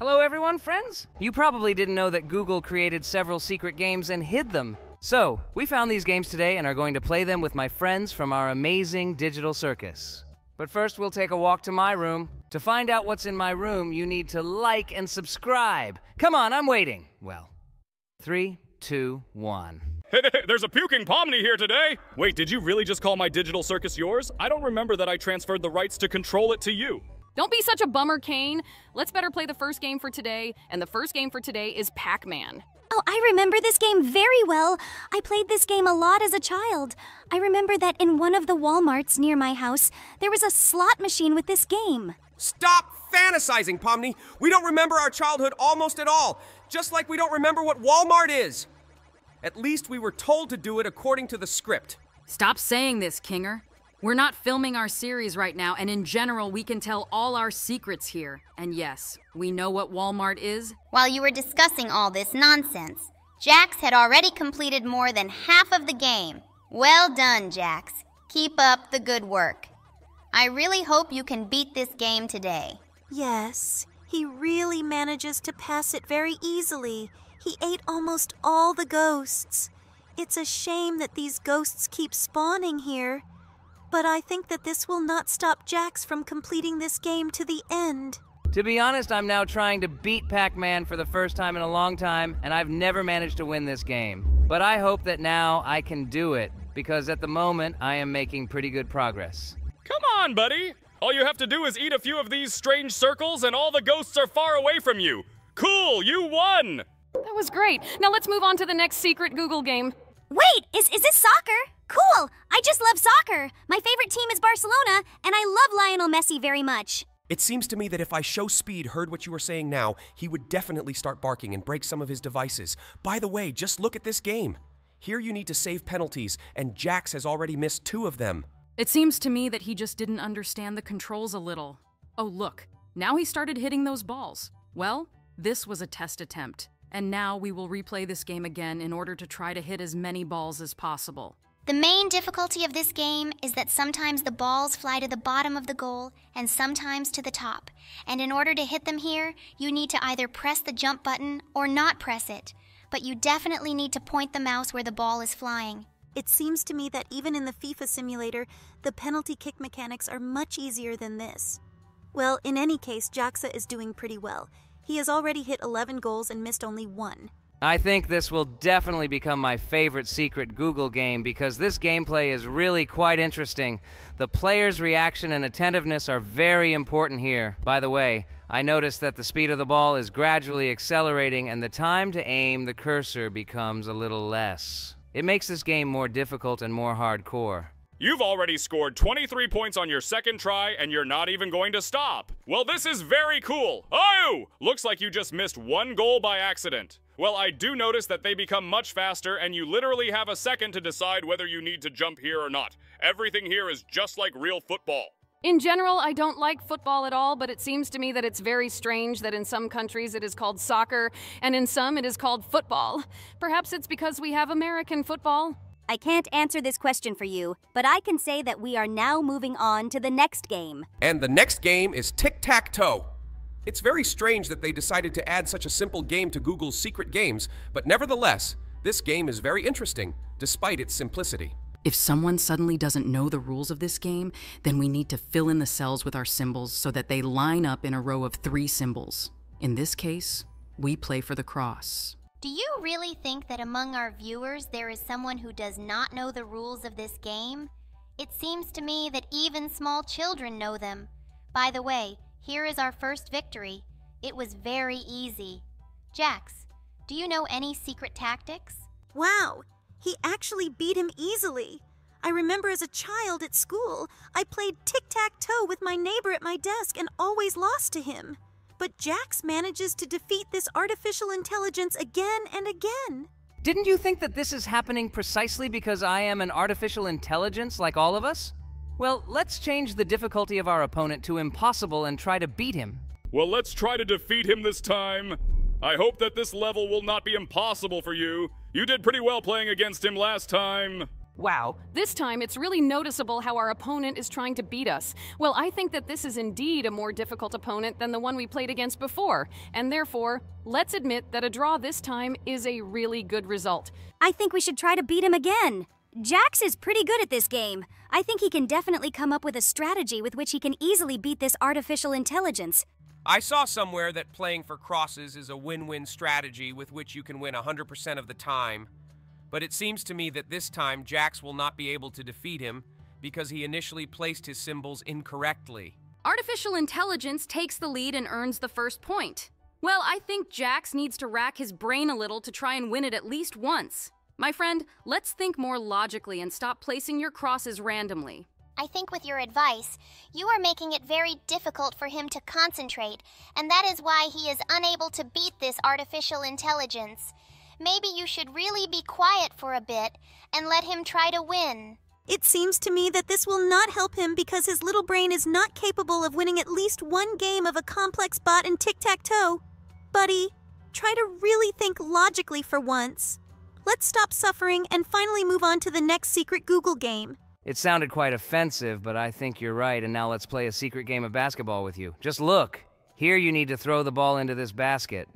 Hello, everyone, friends. You probably didn't know that Google created several secret games and hid them. So, we found these games today and are going to play them with my friends from our amazing digital circus. But first, we'll take a walk to my room. To find out what's in my room, you need to like and subscribe. Come on, I'm waiting. Well, three, two, one. There's a puking Pomni here today! Wait, did you really just call my digital circus yours? I don't remember that I transferred the rights to control it to you. Don't be such a bummer, Caine. Let's better play the first game for today, and the first game for today is Pac Man. Oh, I remember this game very well. I played this game a lot as a child. I remember that in one of the Walmarts near my house, there was a slot machine with this game. Stop fantasizing, Pomni. We don't remember our childhood almost at all, just like we don't remember what Walmart is. At least we were told to do it according to the script. Stop saying this, Kinger. We're not filming our series right now, and in general, we can tell all our secrets here. And yes, we know what Walmart is. While you were discussing all this nonsense, Jax had already completed more than half of the game. Well done, Jax. Keep up the good work. I really hope you can beat this game today. Yes, he really manages to pass it very easily. He ate almost all the ghosts. It's a shame that these ghosts keep spawning here. But I think that this will not stop Jax from completing this game to the end. To be honest, I'm now trying to beat Pac Man for the first time in a long time, and I've never managed to win this game. But I hope that now I can do it, because at the moment I am making pretty good progress. Come on, buddy! All you have to do is eat a few of these strange circles, and all the ghosts are far away from you. Cool, you won! That was great. Now let's move on to the next secret Google game. Wait, is, is this soccer? Cool! I just love soccer. My favorite team is Barcelona, and I love Lionel Messi very much. It seems to me that if IShowSpeed heard what you were saying now, he would definitely start barking and break some of his devices. By the way, just look at this game. Here you need to save penalties, and Jax has already missed two of them. It seems to me that he just didn't understand the controls a little. Oh, look, now he started hitting those balls. Well, this was a test attempt, and now we will replay this game again in order to try to hit as many balls as possible. The main difficulty of this game is that sometimes the balls fly to the bottom of the goal and sometimes to the top. And in order to hit them here, you need to either press the jump button or not press it. But you definitely need to point the mouse where the ball is flying. It seems to me that even in the FIFA simulator, the penalty kick mechanics are much easier than this. Well, in any case, Jaxa is doing pretty well. He has already hit 11 goals and missed only one. I think this will definitely become my favorite secret Google game because this gameplay is really quite interesting. The player's reaction and attentiveness are very important here. By the way, I noticed that the speed of the ball is gradually accelerating and the time to aim the cursor becomes a little less. It makes this game more difficult and more hardcore. You've already scored 23 points on your second try, and you're not even going to stop. Well, this is very cool. Oh! Looks like you just missed one goal by accident. Well, I do notice that they become much faster, and you literally have a second to decide whether you need to jump here or not. Everything here is just like real football. In general, I don't like football at all, but it seems to me that it's very strange that in some countries it is called soccer and in some it is called football. Perhaps it's because we have American football. I can't answer this question for you, but I can say that we are now moving on to the next game. And the next game is Tic Tac Toe. It's very strange that they decided to add such a simple game to Google's secret games, but nevertheless, this game is very interesting, despite its simplicity. If someone suddenly doesn't know the rules of this game, then we need to fill in the cells with our symbols so that they line up in a row of three symbols. In this case, we play for the cross. Do you really think that among our viewers there is someone who does not know the rules of this game? It seems to me that even small children know them. By the way, here is our first victory. It was very easy. Jax, do you know any secret tactics? Wow, he actually beat him easily. I remember as a child at school, I played tic tac toe with my neighbor at my desk and always lost to him. But Jax manages to defeat this artificial intelligence again and again. Didn't you think that this is happening precisely because I am an artificial intelligence like all of us? Well, let's change the difficulty of our opponent to impossible and try to beat him. Well, let's try to defeat him this time. I hope that this level will not be impossible for you. You did pretty well playing against him last time. Wow, this time it's really noticeable how our opponent is trying to beat us. Well, I think that this is indeed a more difficult opponent than the one we played against before, and therefore, let's admit that a draw this time is a really good result. I think we should try to beat him again. Jax is pretty good at this game. I think he can definitely come up with a strategy with which he can easily beat this artificial intelligence. I saw somewhere that playing for crosses is a win win strategy with which you can win 100% of the time. But it seems to me that this time Jax will not be able to defeat him because he initially placed his symbols incorrectly. Artificial intelligence takes the lead and earns the first point. Well, I think Jax needs to rack his brain a little to try and win it at least once. My friend, let's think more logically and stop placing your crosses randomly. I think with your advice, you are making it very difficult for him to concentrate, and that is why he is unable to beat this artificial intelligence. Maybe you should really be quiet for a bit and let him try to win. It seems to me that this will not help him because his little brain is not capable of winning at least one game of a complex bot and tic tac toe. Buddy, try to really think logically for once. Let's stop suffering and finally move on to the next secret Google game. It sounded quite offensive, but I think you're right, and now let's play a secret game of basketball with you. Just look. Here you need to throw the ball into this basket.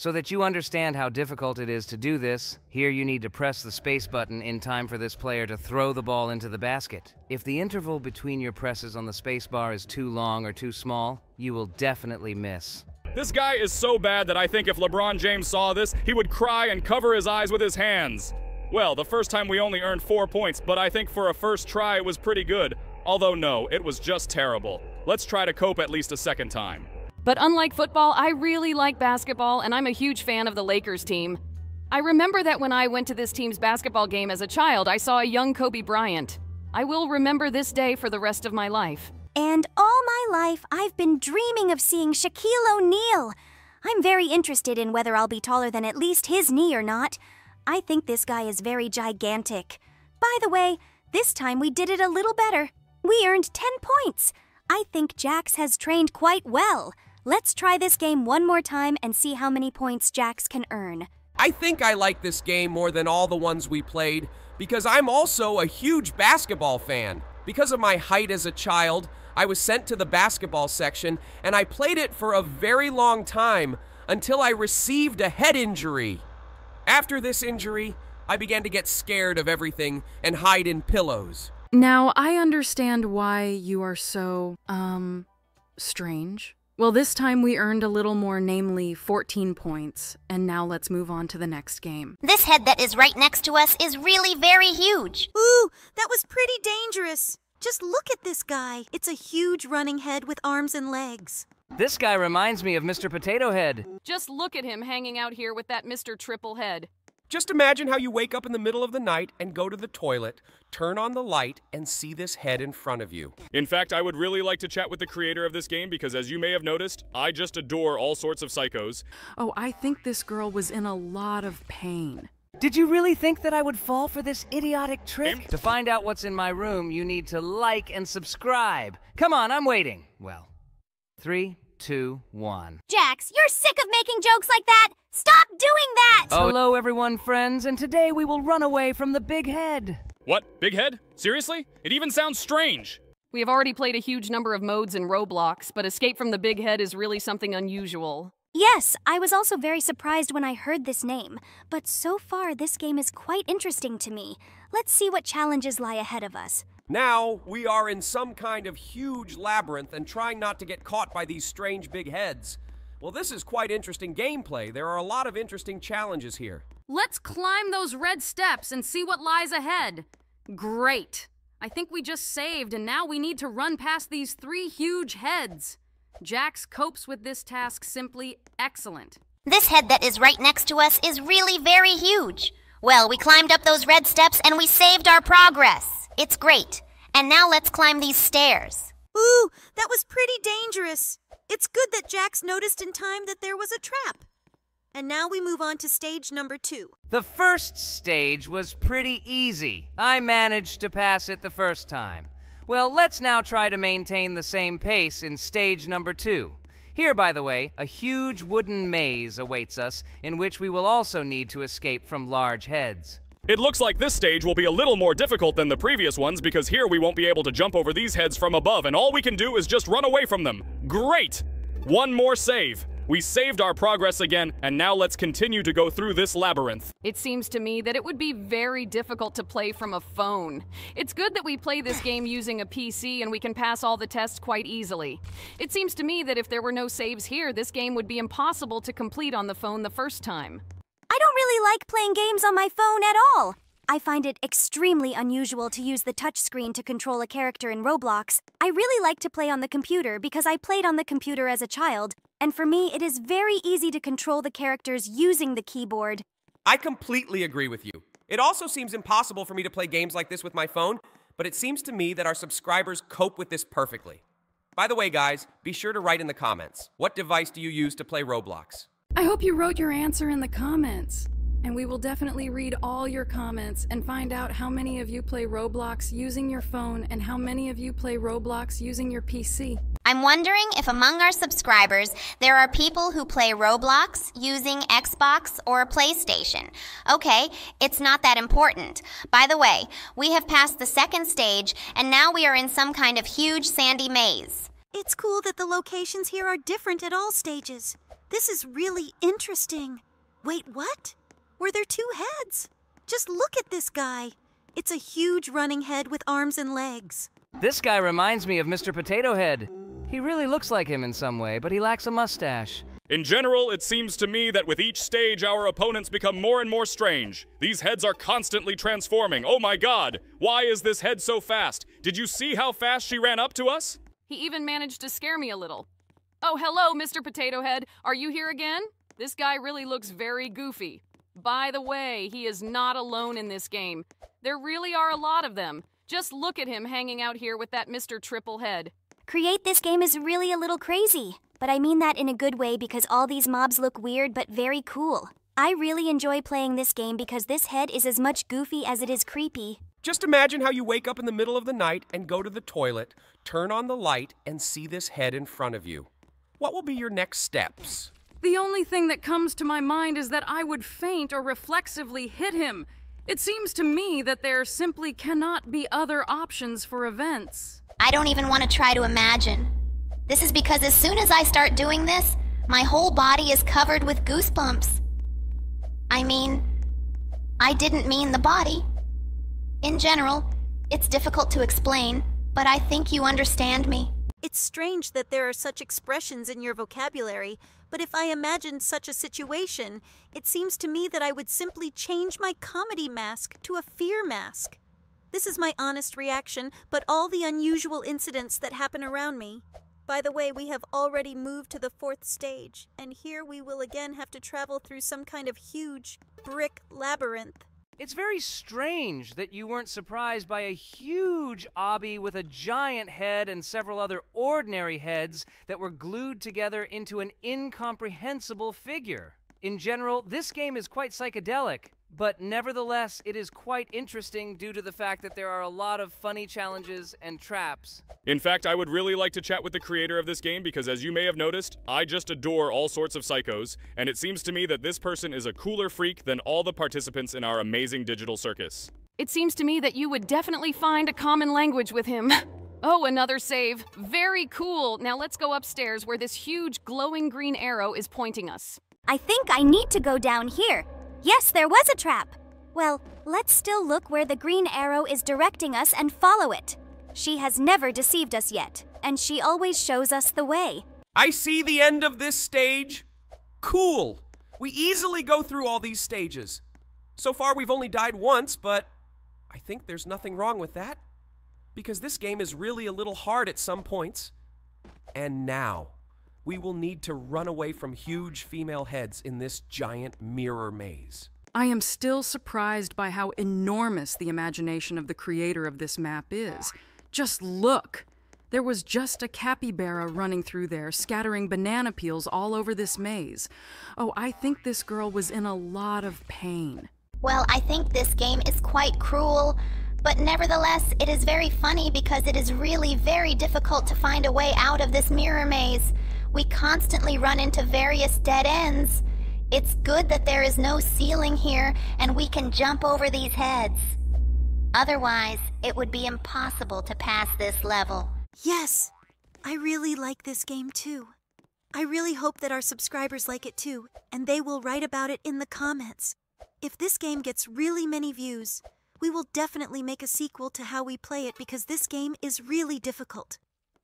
So that you understand how difficult it is to do this, here you need to press the space button in time for this player to throw the ball into the basket. If the interval between your presses on the space bar is too long or too small, you will definitely miss. This guy is so bad that I think if LeBron James saw this, he would cry and cover his eyes with his hands. Well, the first time we only earned four points, but I think for a first try it was pretty good. Although, no, it was just terrible. Let's try to cope at least a second time. But unlike football, I really like basketball, and I'm a huge fan of the Lakers team. I remember that when I went to this team's basketball game as a child, I saw a young Kobe Bryant. I will remember this day for the rest of my life. And all my life, I've been dreaming of seeing Shaquille O'Neal. I'm very interested in whether I'll be taller than at least his knee or not. I think this guy is very gigantic. By the way, this time we did it a little better. We earned 10 points. I think Jax has trained quite well. Let's try this game one more time and see how many points Jax can earn. I think I like this game more than all the ones we played because I'm also a huge basketball fan. Because of my height as a child, I was sent to the basketball section and I played it for a very long time until I received a head injury. After this injury, I began to get scared of everything and hide in pillows. Now, I understand why you are so, um, strange. Well, this time we earned a little more, namely 14 points, and now let's move on to the next game. This head that is right next to us is really very huge. Ooh, that was pretty dangerous. Just look at this guy. It's a huge running head with arms and legs. This guy reminds me of Mr. Potato Head. Just look at him hanging out here with that Mr. Triple Head. Just imagine how you wake up in the middle of the night and go to the toilet, turn on the light, and see this head in front of you. In fact, I would really like to chat with the creator of this game because, as you may have noticed, I just adore all sorts of psychos. Oh, I think this girl was in a lot of pain. Did you really think that I would fall for this idiotic trick? To find out what's in my room, you need to like and subscribe. Come on, I'm waiting. Well, three, two, one. Jax, you're sick of making jokes like that! Stop doing that! Oh, hello, everyone, friends, and today we will run away from the big head. What? Big head? Seriously? It even sounds strange. We have already played a huge number of modes in Roblox, but Escape from the Big Head is really something unusual. Yes, I was also very surprised when I heard this name, but so far this game is quite interesting to me. Let's see what challenges lie ahead of us. Now, we are in some kind of huge labyrinth and trying not to get caught by these strange big heads. Well, this is quite interesting gameplay. There are a lot of interesting challenges here. Let's climb those red steps and see what lies ahead. Great. I think we just saved, and now we need to run past these three huge heads. Jax copes with this task simply excellent. This head that is right next to us is really very huge. Well, we climbed up those red steps and we saved our progress. It's great. And now let's climb these stairs. Ooh, that was pretty dangerous. It's good that Jax noticed in time that there was a trap. And now we move on to stage number two. The first stage was pretty easy. I managed to pass it the first time. Well, let's now try to maintain the same pace in stage number two. Here, by the way, a huge wooden maze awaits us, in which we will also need to escape from large heads. It looks like this stage will be a little more difficult than the previous ones because here we won't be able to jump over these heads from above and all we can do is just run away from them. Great! One more save. We saved our progress again, and now let's continue to go through this labyrinth. It seems to me that it would be very difficult to play from a phone. It's good that we play this game using a PC and we can pass all the tests quite easily. It seems to me that if there were no saves here, this game would be impossible to complete on the phone the first time. I don't really like playing games on my phone at all. I find it extremely unusual to use the touchscreen to control a character in Roblox. I really like to play on the computer because I played on the computer as a child, and for me, it is very easy to control the characters using the keyboard. I completely agree with you. It also seems impossible for me to play games like this with my phone, but it seems to me that our subscribers cope with this perfectly. By the way, guys, be sure to write in the comments what device do you use to play Roblox? I hope you wrote your answer in the comments. And we will definitely read all your comments and find out how many of you play Roblox using your phone and how many of you play Roblox using your PC. I'm wondering if among our subscribers there are people who play Roblox using Xbox or PlayStation. Okay, it's not that important. By the way, we have passed the second stage and now we are in some kind of huge sandy maze. It's cool that the locations here are different at all stages. This is really interesting. Wait, what? Were there two heads? Just look at this guy. It's a huge running head with arms and legs. This guy reminds me of Mr. Potato Head. He really looks like him in some way, but he lacks a mustache. In general, it seems to me that with each stage, our opponents become more and more strange. These heads are constantly transforming. Oh my god! Why is this head so fast? Did you see how fast she ran up to us? He even managed to scare me a little. Oh, hello, Mr. Potato Head. Are you here again? This guy really looks very goofy. By the way, he is not alone in this game. There really are a lot of them. Just look at him hanging out here with that Mr. Triple Head. Create this game is really a little crazy, but I mean that in a good way because all these mobs look weird but very cool. I really enjoy playing this game because this head is as much goofy as it is creepy. Just imagine how you wake up in the middle of the night and go to the toilet, turn on the light, and see this head in front of you. What will be your next steps? The only thing that comes to my mind is that I would faint or reflexively hit him. It seems to me that there simply cannot be other options for events. I don't even want to try to imagine. This is because as soon as I start doing this, my whole body is covered with goosebumps. I mean, I didn't mean the body. In general, it's difficult to explain, but I think you understand me. It's strange that there are such expressions in your vocabulary, but if I imagined such a situation, it seems to me that I would simply change my comedy mask to a fear mask. This is my honest reaction, but all the unusual incidents that happen around me. By the way, we have already moved to the fourth stage, and here we will again have to travel through some kind of huge brick labyrinth. It's very strange that you weren't surprised by a huge obby with a giant head and several other ordinary heads that were glued together into an incomprehensible figure. In general, this game is quite psychedelic, but nevertheless, it is quite interesting due to the fact that there are a lot of funny challenges and traps. In fact, I would really like to chat with the creator of this game because, as you may have noticed, I just adore all sorts of psychos, and it seems to me that this person is a cooler freak than all the participants in our amazing digital circus. It seems to me that you would definitely find a common language with him. Oh, another save. Very cool. Now let's go upstairs where this huge glowing green arrow is pointing us. I think I need to go down here. Yes, there was a trap. Well, let's still look where the green arrow is directing us and follow it. She has never deceived us yet, and she always shows us the way. I see the end of this stage. Cool. We easily go through all these stages. So far, we've only died once, but I think there's nothing wrong with that. Because this game is really a little hard at some points. And now, we will need to run away from huge female heads in this giant mirror maze. I am still surprised by how enormous the imagination of the creator of this map is. Just look! There was just a capybara running through there, scattering banana peels all over this maze. Oh, I think this girl was in a lot of pain. Well, I think this game is quite cruel, but nevertheless, it is very funny because it is really very difficult to find a way out of this mirror maze. We constantly run into various dead ends. It's good that there is no ceiling here and we can jump over these heads. Otherwise, it would be impossible to pass this level. Yes, I really like this game too. I really hope that our subscribers like it too, and they will write about it in the comments. If this game gets really many views, we will definitely make a sequel to how we play it because this game is really difficult.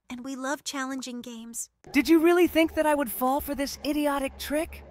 And we love challenging games. Did you really think that I would fall for this idiotic trick?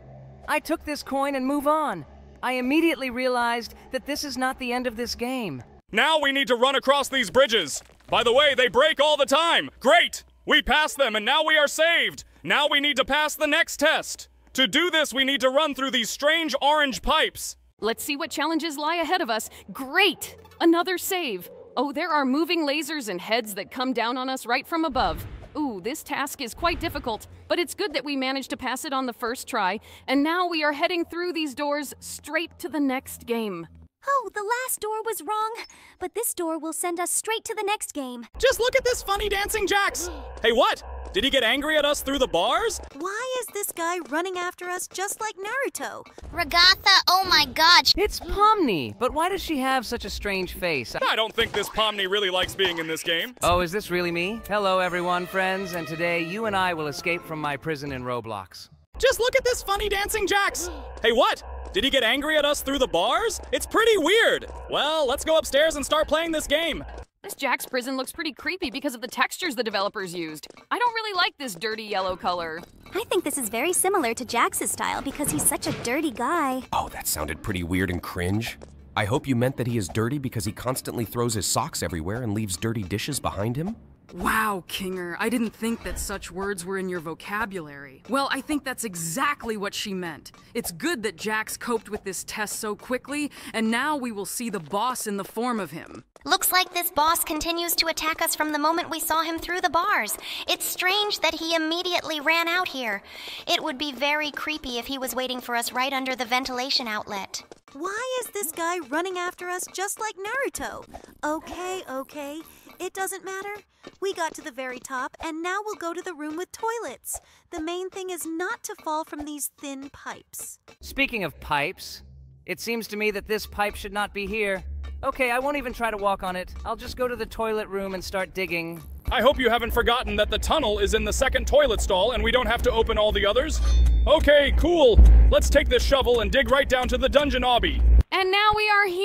I took this coin and move on. I immediately realized that this is not the end of this game. Now we need to run across these bridges. By the way, they break all the time. Great! We passed them and now we are saved. Now we need to pass the next test. To do this, we need to run through these strange orange pipes. Let's see what challenges lie ahead of us. Great! Another save. Oh, there are moving lasers and heads that come down on us right from above. Ooh, this task is quite difficult, but it's good that we managed to pass it on the first try, and now we are heading through these doors straight to the next game. Oh, the last door was wrong, but this door will send us straight to the next game. Just look at this funny dancing Jax. hey, what? Did he get angry at us through the bars? Why is this guy running after us just like Naruto? Ragatha, oh my gosh. It's Pomni, but why does she have such a strange face? I don't think this Pomni really likes being in this game. Oh, is this really me? Hello, everyone, friends, and today you and I will escape from my prison in Roblox. Just look at this funny dancing Jax. hey, what? Did he get angry at us through the bars? It's pretty weird. Well, let's go upstairs and start playing this game. This Jack's prison looks pretty creepy because of the textures the developers used. I don't really like this dirty yellow color. I think this is very similar to Jax's style because he's such a dirty guy. Oh, that sounded pretty weird and cringe. I hope you meant that he is dirty because he constantly throws his socks everywhere and leaves dirty dishes behind him? Wow, Kinger, I didn't think that such words were in your vocabulary. Well, I think that's exactly what she meant. It's good that Jax coped with this test so quickly, and now we will see the boss in the form of him. Looks like this boss continues to attack us from the moment we saw him through the bars. It's strange that he immediately ran out here. It would be very creepy if he was waiting for us right under the ventilation outlet. Why is this guy running after us just like Naruto? Okay, okay. It doesn't matter. We got to the very top, and now we'll go to the room with toilets. The main thing is not to fall from these thin pipes. Speaking of pipes, it seems to me that this pipe should not be here. Okay, I won't even try to walk on it. I'll just go to the toilet room and start digging. I hope you haven't forgotten that the tunnel is in the second toilet stall and we don't have to open all the others. Okay, cool. Let's take this shovel and dig right down to the dungeon obby. And now we are here!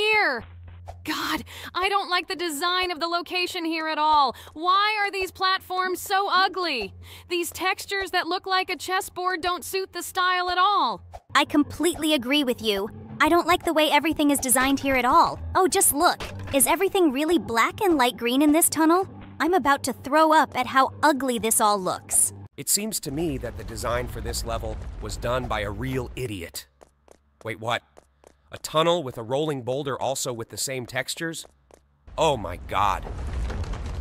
God, I don't like the design of the location here at all. Why are these platforms so ugly? These textures that look like a chessboard don't suit the style at all. I completely agree with you. I don't like the way everything is designed here at all. Oh, just look. Is everything really black and light green in this tunnel? I'm about to throw up at how ugly this all looks. It seems to me that the design for this level was done by a real idiot. Wait, what? A tunnel with a rolling boulder also with the same textures? Oh my god.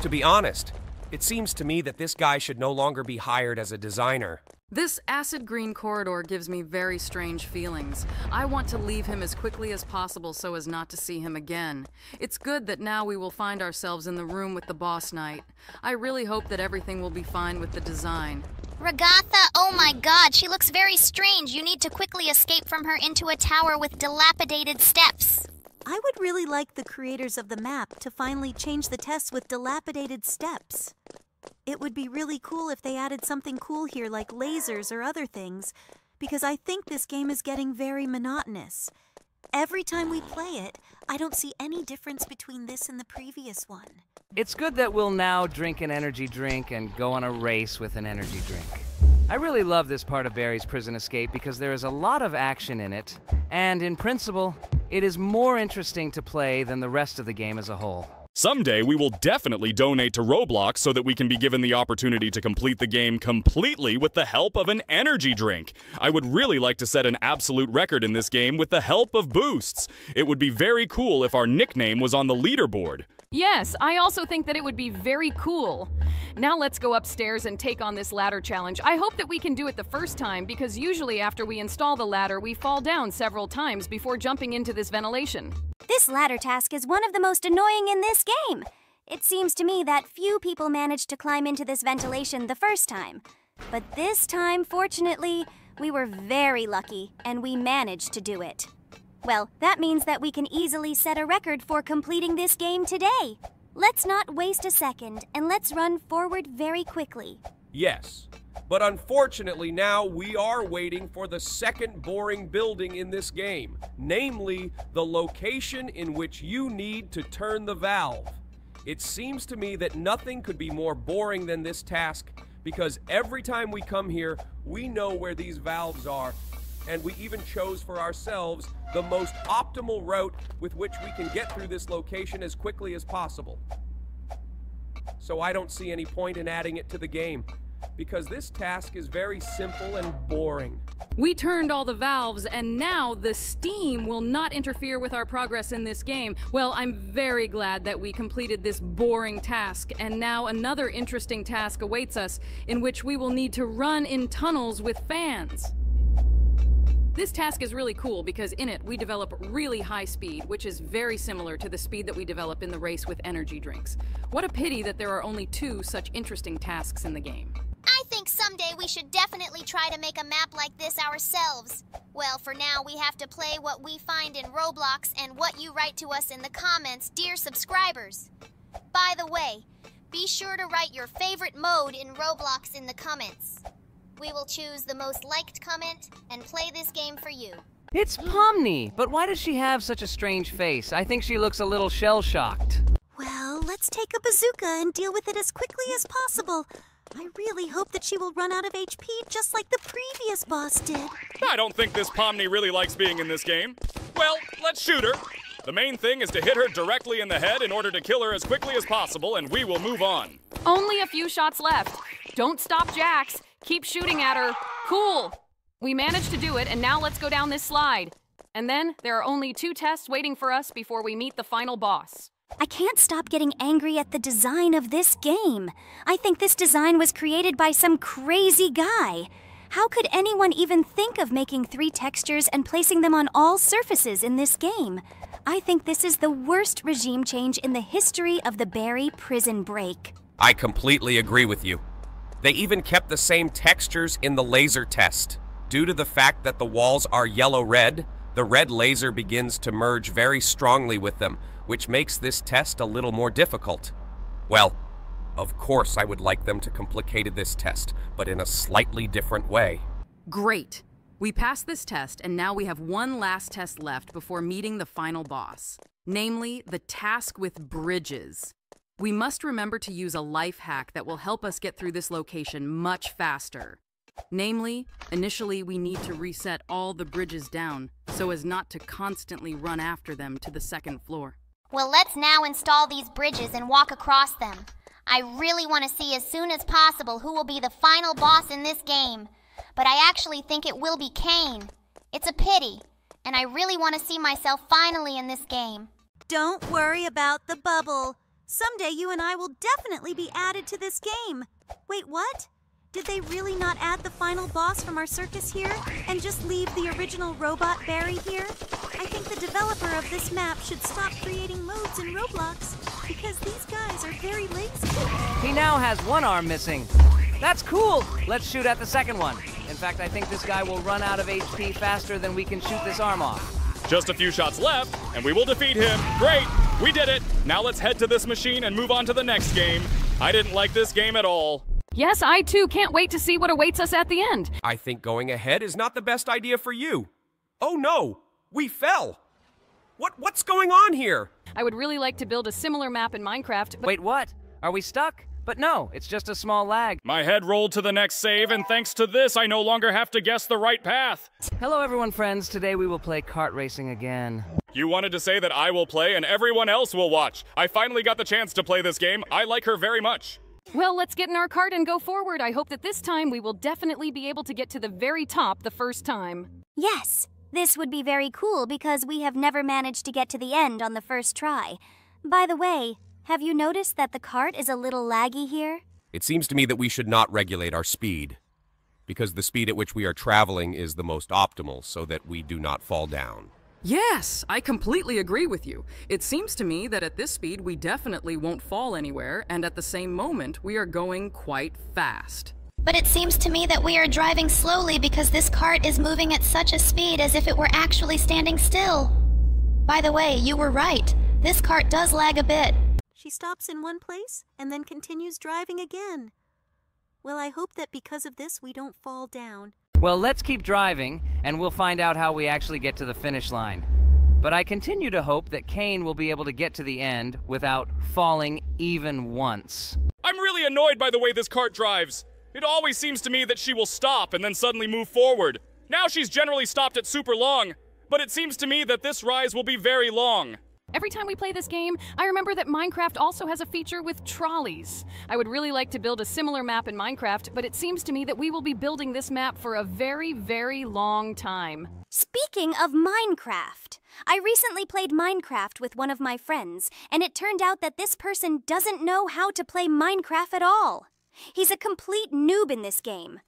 To be honest, it seems to me that this guy should no longer be hired as a designer. This acid green corridor gives me very strange feelings. I want to leave him as quickly as possible so as not to see him again. It's good that now we will find ourselves in the room with the boss knight. I really hope that everything will be fine with the design. Ragatha, oh my god, she looks very strange. You need to quickly escape from her into a tower with dilapidated steps. I would really like the creators of the map to finally change the tests with dilapidated steps. It would be really cool if they added something cool here like lasers or other things, because I think this game is getting very monotonous. Every time we play it, I don't see any difference between this and the previous one. It's good that we'll now drink an energy drink and go on a race with an energy drink. I really love this part of Barry's prison escape because there is a lot of action in it, and in principle, it is more interesting to play than the rest of the game as a whole. Someday we will definitely donate to Roblox so that we can be given the opportunity to complete the game completely with the help of an energy drink. I would really like to set an absolute record in this game with the help of boosts. It would be very cool if our nickname was on the leaderboard. Yes, I also think that it would be very cool. Now let's go upstairs and take on this ladder challenge. I hope that we can do it the first time because usually after we install the ladder, we fall down several times before jumping into this ventilation. This ladder task is one of the most annoying in this game. It seems to me that few people managed to climb into this ventilation the first time. But this time, fortunately, We were very lucky, and we managed to do it. Well, that means that we can easily set a record for completing this game today. Let's not waste a second, and let's run forward very quickly. Yes. But unfortunately, now we are waiting for the second boring building in this game, namely the location in which you need to turn the valve. It seems to me that nothing could be more boring than this task because every time we come here, we know where these valves are, and we even chose for ourselves the most optimal route with which we can get through this location as quickly as possible. So I don't see any point in adding it to the game because this task is very simple and boring. We turned all the valves, and now the steam will not interfere with our progress in this game. Well, I'm very glad that we completed this boring task, and now another interesting task awaits us, in which we will need to run in tunnels with fans. This task is really cool because in it we develop really high speed, which is very similar to the speed that we develop in the race with energy drinks. What a pity that there are only two such interesting tasks in the game. I think someday we should definitely try to make a map like this ourselves. Well, for now, we have to play what we find in Roblox and what you write to us in the comments, dear subscribers. By the way, be sure to write your favorite mode in Roblox in the comments. We will choose the most liked comment and play this game for you. It's Pomni, but why does she have such a strange face? I think she looks a little shell shocked. Well, let's take a bazooka and deal with it as quickly as possible. I really hope that she will run out of HP just like the previous boss did. I don't think this Pomni really likes being in this game. Well, let's shoot her. The main thing is to hit her directly in the head in order to kill her as quickly as possible, and we will move on. Only a few shots left. Don't stop, Jax. Keep shooting at her. Cool. We managed to do it, and now let's go down this slide. And then there are only two tests waiting for us before we meet the final boss. I can't stop getting angry at the design of this game. I think this design was created by some crazy guy. How could anyone even think of making three textures and placing them on all surfaces in this game? I think this is the worst regime change in the history of the Barry prison break. I completely agree with you. They even kept the same textures in the laser test. Due to the fact that the walls are yellow-red, the red laser begins to merge very strongly with them, which makes this test a little more difficult. Well, of course I would like them to complicate this test, but in a slightly different way. Great. We passed this test, and now we have one last test left before meeting the final boss, namely the task with bridges. We must remember to use a life hack that will help us get through this location much faster. Namely, initially we need to reset all the bridges down so as not to constantly run after them to the second floor. Well, let's now install these bridges and walk across them. I really want to see as soon as possible who will be the final boss in this game. But I actually think it will be Caine. It's a pity, and I really want to see myself finally in this game. Don't worry about the bubble. Someday you and I will definitely be added to this game. Wait, what? Did they really not add the final boss from our circus here and just leave the original robot Barry here? I think the developer of this map should stop creating modes in Roblox because these guys are very lazy. He now has one arm missing. That's cool. Let's shoot at the second one. In fact, I think this guy will run out of HP faster than we can shoot this arm off. Just a few shots left, and we will defeat him. Great! We did it! Now let's head to this machine and move on to the next game. I didn't like this game at all. Yes, I too can't wait to see what awaits us at the end. I think going ahead is not the best idea for you. Oh no, we fell. What what's going on here? I would really like to build a similar map in Minecraft, but Wait, what? Are we stuck? But no, it's just a small lag. My head rolled to the next save, and thanks to this, I no longer have to guess the right path. Hello, everyone, friends. Today we will play kart racing again. You wanted to say that I will play and everyone else will watch. I finally got the chance to play this game. I like her very much. well, let's get in our cart and go forward. I hope that this time we will definitely be able to get to the very top the first time. Yes, this would be very cool because we have never managed to get to the end on the first try. By the way, have you noticed that the cart is a little laggy here? It seems to me that we should not regulate our speed because the speed at which we are traveling is the most optimal so that we do not fall down. Yes, I completely agree with you. It seems to me that at this speed we definitely won't fall anywhere, and at the same moment we are going quite fast. But it seems to me that we are driving slowly because this cart is moving at such a speed as if it were actually standing still. By the way, you were right. This cart does lag a bit. She stops in one place and then continues driving again. Well, I hope that because of this we don't fall down. Well, let's keep driving, and we'll find out how we actually get to the finish line. But I continue to hope that Caine will be able to get to the end without falling even once. I'm really annoyed by the way this cart drives. It always seems to me that she will stop and then suddenly move forward. Now she's generally stopped at super long, but it seems to me that this rise will be very long. Every time we play this game, I remember that Minecraft also has a feature with trolleys. I would really like to build a similar map in Minecraft, but it seems to me that we will be building this map for a very, very long time. Speaking of Minecraft, I recently played Minecraft with one of my friends, and it turned out that this person doesn't know how to play Minecraft at all. He's a complete noob in this game.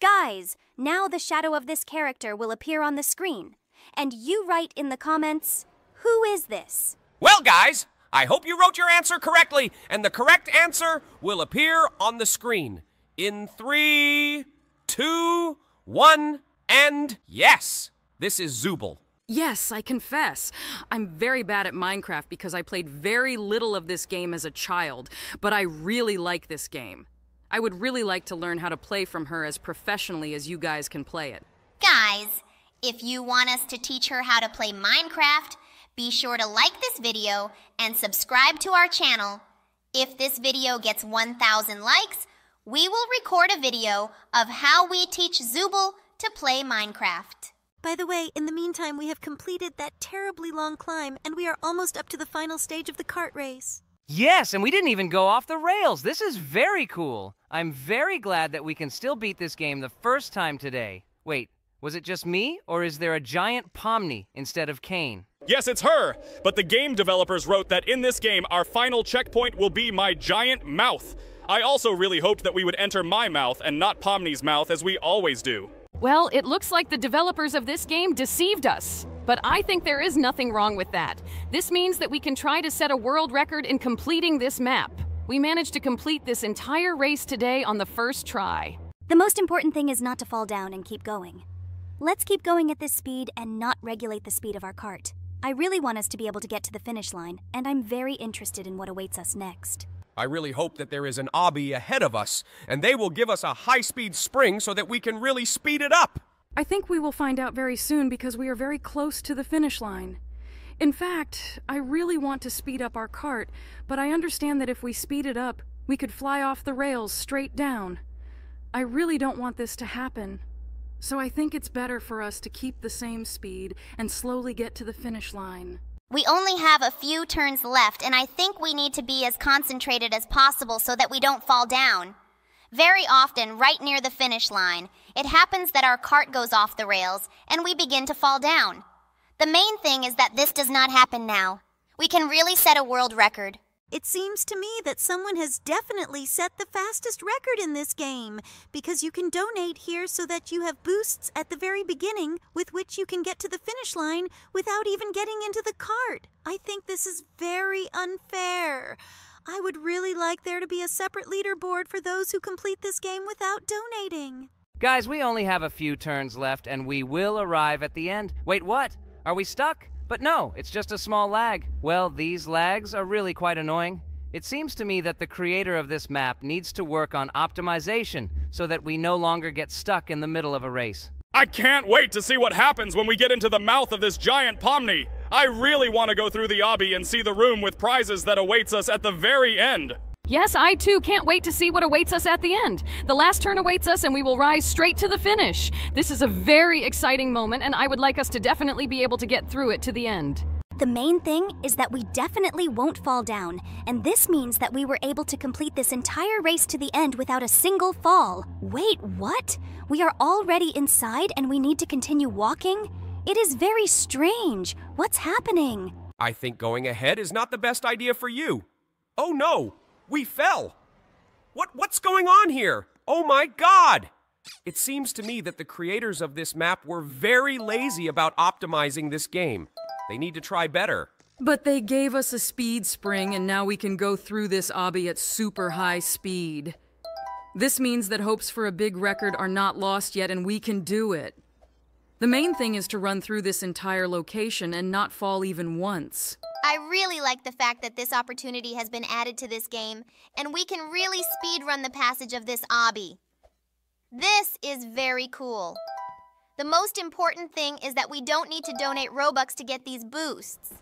Guys, now the shadow of this character will appear on the screen, and you write in the comments, who is this? Well, guys, I hope you wrote your answer correctly, and the correct answer will appear on the screen. In three, two, one, and yes, this is Zooble. Yes, I confess. I'm very bad at Minecraft because I played very little of this game as a child, but I really like this game. I would really like to learn how to play from her as professionally as you guys can play it. Guys, if you want us to teach her how to play Minecraft, be sure to like this video and subscribe to our channel. If this video gets 1,000 likes, we will record a video of how we teach Zooble to play Minecraft. By the way, in the meantime, we have completed that terribly long climb and we are almost up to the final stage of the cart race. Yes, and we didn't even go off the rails. This is very cool. I'm very glad that we can still beat this game the first time today. Wait, was it just me, or is there a giant Pomni instead of Caine? Yes, it's her! But the game developers wrote that in this game, our final checkpoint will be my giant mouth. I also really hoped that we would enter my mouth and not Pomni's mouth as we always do. Well, it looks like the developers of this game deceived us. But I think there is nothing wrong with that. This means that we can try to set a world record in completing this map. We managed to complete this entire race today on the first try. The most important thing is not to fall down and keep going. Let's keep going at this speed and not regulate the speed of our cart. I really want us to be able to get to the finish line, and I'm very interested in what awaits us next. I really hope that there is an obby ahead of us, and they will give us a high speed spring so that we can really speed it up. I think we will find out very soon because we are very close to the finish line. In fact, I really want to speed up our cart, but I understand that if we speed it up, we could fly off the rails straight down. I really don't want this to happen. So I think it's better for us to keep the same speed and slowly get to the finish line. We only have a few turns left, and I think we need to be as concentrated as possible so that we don't fall down. Very often, right near the finish line, it happens that our cart goes off the rails and we begin to fall down. The main thing is that this does not happen now. We can really set a world record. It seems to me that someone has definitely set the fastest record in this game because you can donate here so that you have boosts at the very beginning with which you can get to the finish line without even getting into the cart. I think this is very unfair. I would really like there to be a separate leaderboard for those who complete this game without donating. Guys, we only have a few turns left and we will arrive at the end. Wait, what? Are we stuck? But no, it's just a small lag. Well, these lags are really quite annoying. It seems to me that the creator of this map needs to work on optimization so that we no longer get stuck in the middle of a race. I can't wait to see what happens when we get into the mouth of this giant Pomni. I really want to go through the obby and see the room with prizes that awaits us at the very end. Yes, I too can't wait to see what awaits us at the end. The last turn awaits us and we will rise straight to the finish. This is a very exciting moment and I would like us to definitely be able to get through it to the end. The main thing is that we definitely won't fall down, and this means that we were able to complete this entire race to the end without a single fall. Wait, what? We are already inside and we need to continue walking? It is very strange. What's happening? I think going ahead is not the best idea for you. Oh no, we fell! What, what's going on here? Oh my god! It seems to me that the creators of this map were very lazy about optimizing this game. They need to try better. But they gave us a speed spring and now we can go through this obby at super high speed. This means that hopes for a big record are not lost yet and we can do it. The main thing is to run through this entire location and not fall even once. I really like the fact that this opportunity has been added to this game, and we can really speed run the passage of this obby. This is very cool. The most important thing is that we don't need to donate Robux to get these boosts.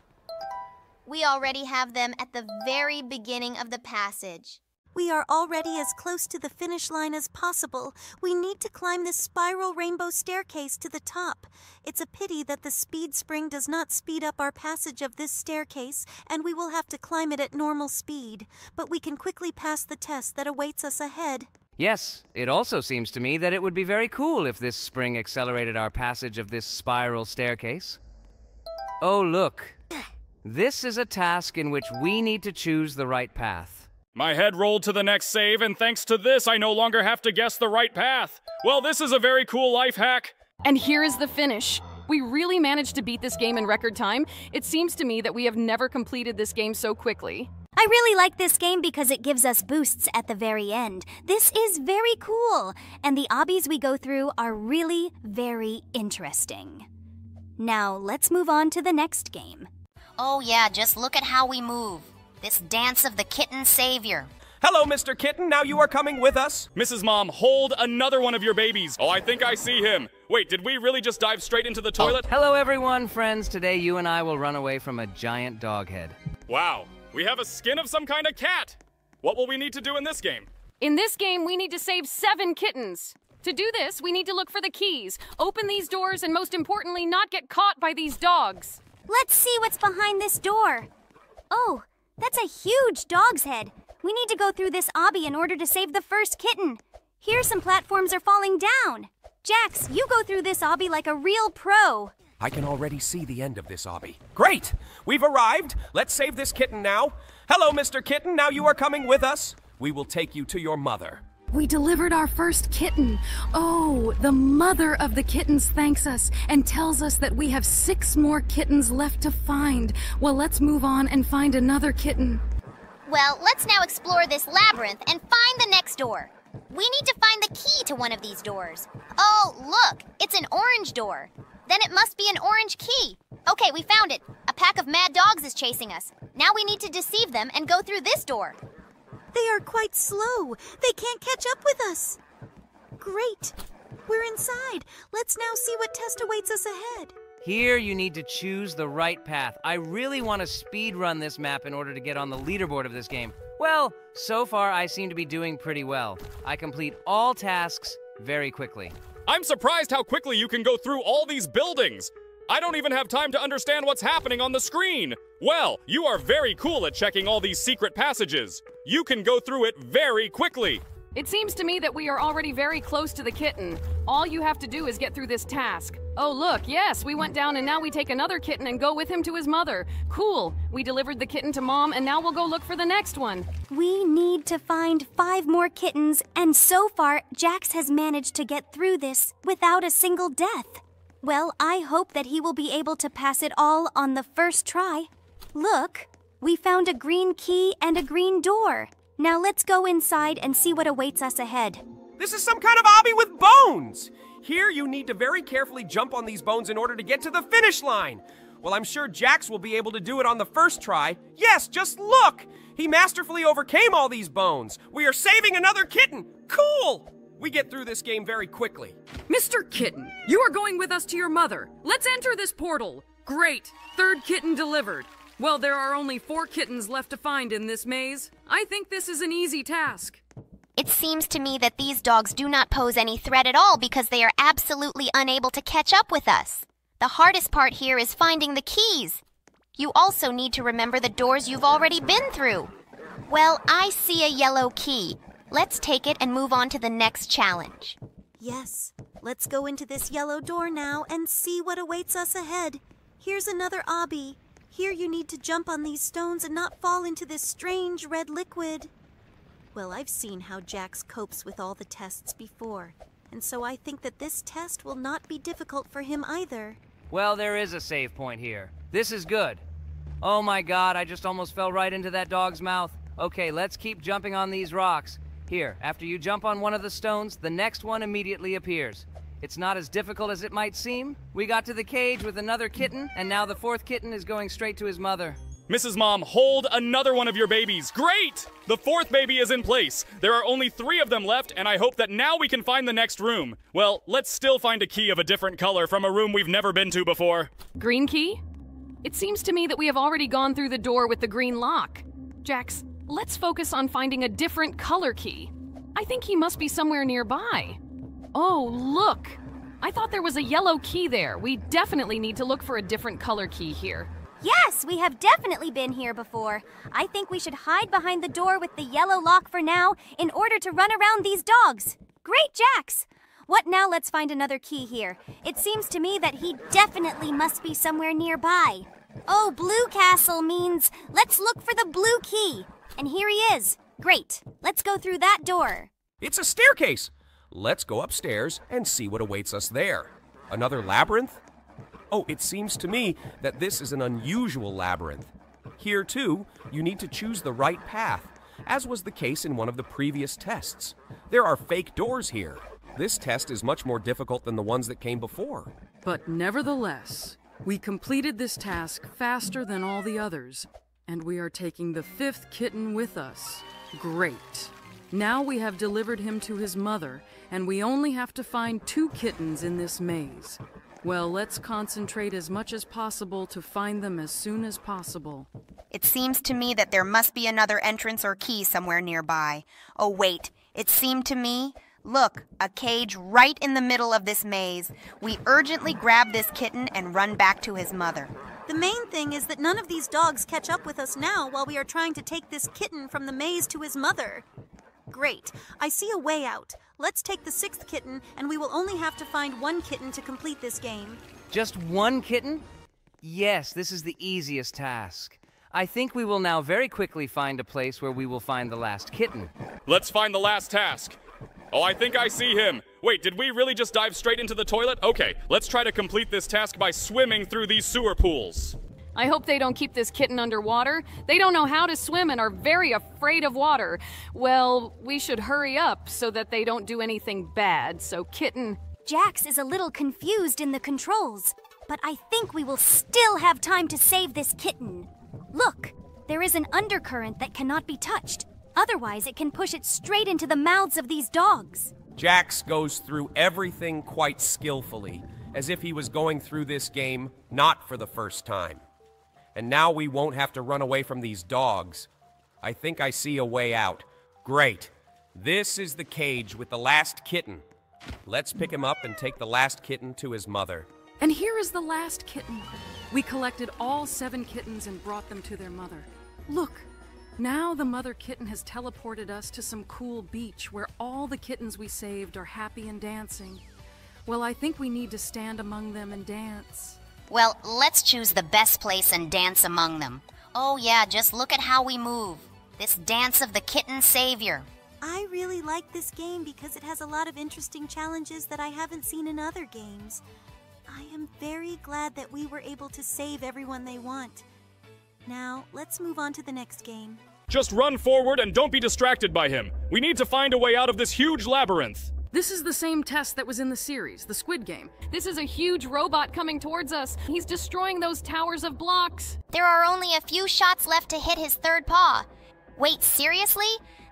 We already have them at the very beginning of the passage. We are already as close to the finish line as possible. We need to climb this spiral rainbow staircase to the top. It's a pity that the speed spring does not speed up our passage of this staircase, and we will have to climb it at normal speed. But we can quickly pass the test that awaits us ahead. Yes, it also seems to me that it would be very cool if this spring accelerated our passage of this spiral staircase. Oh, look. This is a task in which we need to choose the right path. My head rolled to the next save, and thanks to this, I no longer have to guess the right path. Well, this is a very cool life hack. And here is the finish. We really managed to beat this game in record time. It seems to me that we have never completed this game so quickly. I really like this game because it gives us boosts at the very end. This is very cool, and the obbies we go through are really very interesting. Now, let's move on to the next game. Oh, yeah, just look at how we move. This dance of the kitten savior. Hello, Mr. Kitten. Now you are coming with us. Mrs. Mom, hold another one of your babies. Oh, I think I see him. Wait, did we really just dive straight into the toilet? Oh, hello, everyone, friends. Today, you and I will run away from a giant dog head. Wow, we have a skin of some kind of cat. What will we need to do in this game? In this game, we need to save seven kittens. To do this, we need to look for the keys, open these doors, and most importantly, not get caught by these dogs. Let's see what's behind this door. Oh, that's a huge dog's head. We need to go through this obby in order to save the first kitten. Here, some platforms are falling down. Jax, you go through this obby like a real pro. I can already see the end of this obby. Great! We've arrived. Let's save this kitten now. Hello, Mr. Kitten. Now you are coming with us. We will take you to your mother. We delivered our first kitten. Oh, the mother of the kittens thanks us and tells us that we have six more kittens left to find. Well, let's move on and find another kitten. Well, let's now explore this labyrinth and find the next door. We need to find the key to one of these doors. Oh, look, it's an orange door. Then it must be an orange key. Okay, we found it. A pack of mad dogs is chasing us. Now we need to deceive them and go through this door. They are quite slow. They can't catch up with us. Great. We're inside. Let's now see what test awaits us ahead. Here, you need to choose the right path. I really want to speed run this map in order to get on the leaderboard of this game. Well, so far, I seem to be doing pretty well. I complete all tasks very quickly. I'm surprised how quickly you can go through all these buildings. I don't even have time to understand what's happening on the screen. Well, you are very cool at checking all these secret passages. You can go through it very quickly. It seems to me that we are already very close to the kitten. All you have to do is get through this task. Oh, look, yes, we went down and now we take another kitten and go with him to his mother. Cool. We delivered the kitten to mom and now we'll go look for the next one. We need to find five more kittens, and so far, Jax has managed to get through this without a single death. Well, I hope that he will be able to pass it all on the first try. Look, we found a green key and a green door. Now let's go inside and see what awaits us ahead. This is some kind of obby with bones. Here, you need to very carefully jump on these bones in order to get to the finish line. Well, I'm sure Jax will be able to do it on the first try. Yes, just look! He masterfully overcame all these bones. We are saving another kitten. Cool! We get through this game very quickly. Mr. Kitten, you are going with us to your mother. Let's enter this portal. Great. Third kitten delivered. Well, there are only four kittens left to find in this maze. I think this is an easy task. It seems to me that these dogs do not pose any threat at all because they are absolutely unable to catch up with us. The hardest part here is finding the keys. You also need to remember the doors you've already been through. Well, I see a yellow key. Let's take it and move on to the next challenge. Yes, let's go into this yellow door now and see what awaits us ahead. Here's another obby. Here you need to jump on these stones and not fall into this strange red liquid. Well, I've seen how Jax copes with all the tests before, and so I think that this test will not be difficult for him either. Well, there is a save point here. This is good. Oh my god, I just almost fell right into that dog's mouth. Okay, let's keep jumping on these rocks. Here, after you jump on one of the stones, the next one immediately appears. It's not as difficult as it might seem. We got to the cage with another kitten, and now the fourth kitten is going straight to his mother. Mrs. Mom, hold another one of your babies. Great! The fourth baby is in place. There are only three of them left, and I hope that now we can find the next room. Well, let's still find a key of a different color from a room we've never been to before. Green key? It seems to me that we have already gone through the door with the green lock. Jax, let's focus on finding a different color key. I think he must be somewhere nearby. Oh, look! I thought there was a yellow key there. We definitely need to look for a different color key here. Yes, we have definitely been here before. I think we should hide behind the door with the yellow lock for now in order to run around these dogs. Great, Jax! What now? Let's find another key here. It seems to me that he definitely must be somewhere nearby. Oh, Blue Castle means let's look for the blue key. And here he is. Great. Let's go through that door. It's a staircase! Let's go upstairs and see what awaits us there. Another labyrinth? Oh, it seems to me that this is an unusual labyrinth. Here, too, you need to choose the right path, as was the case in one of the previous tests. There are fake doors here. This test is much more difficult than the ones that came before. But nevertheless, we completed this task faster than all the others, and we are taking the fifth kitten with us. Great. Now we have delivered him to his mother, and we only have to find two kittens in this maze. Well, let's concentrate as much as possible to find them as soon as possible. It seems to me that there must be another entrance or key somewhere nearby. Oh, wait. It seemed to me. Look, a cage right in the middle of this maze. We urgently grab this kitten and run back to his mother. The main thing is that none of these dogs catch up with us now while we are trying to take this kitten from the maze to his mother. Great. I see a way out. Let's take the sixth kitten, and we will only have to find one kitten to complete this game. Just one kitten? Yes, this is the easiest task. I think we will now very quickly find a place where we will find the last kitten. Let's find the last task. Oh, I think I see him. Wait, did we really just dive straight into the toilet? Okay, let's try to complete this task by swimming through these sewer pools. I hope they don't keep this kitten underwater. They don't know how to swim and are very afraid of water. Well, we should hurry up so that they don't do anything bad. So, kitten. Jax is a little confused in the controls, but I think we will still have time to save this kitten. Look, there is an undercurrent that cannot be touched. Otherwise, it can push it straight into the mouths of these dogs. Jax goes through everything quite skillfully, as if he was going through this game not for the first time. And now we won't have to run away from these dogs. I think I see a way out. Great. This is the cage with the last kitten. Let's pick him up and take the last kitten to his mother. And here is the last kitten. We collected all seven kittens and brought them to their mother. Look, now the mother kitten has teleported us to some cool beach where all the kittens we saved are happy and dancing. Well, I think we need to stand among them and dance. Well, let's choose the best place and dance among them. Oh, yeah, just look at how we move. This dance of the kitten savior. I really like this game because it has a lot of interesting challenges that I haven't seen in other games. I am very glad that we were able to save everyone they want. Now, let's move on to the next game. Just run forward and don't be distracted by him. We need to find a way out of this huge labyrinth. This is the same test that was in the series, the Squid Game. This is a huge robot coming towards us. He's destroying those towers of blocks. There are only a few shots left to hit his third paw. Wait, seriously?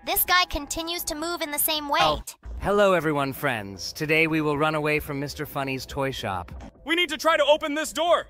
This guy continues to move in the same way. Oh, hello everyone, friends. Today we will run away from Mr. Funny's toy shop. We need to try to open this door.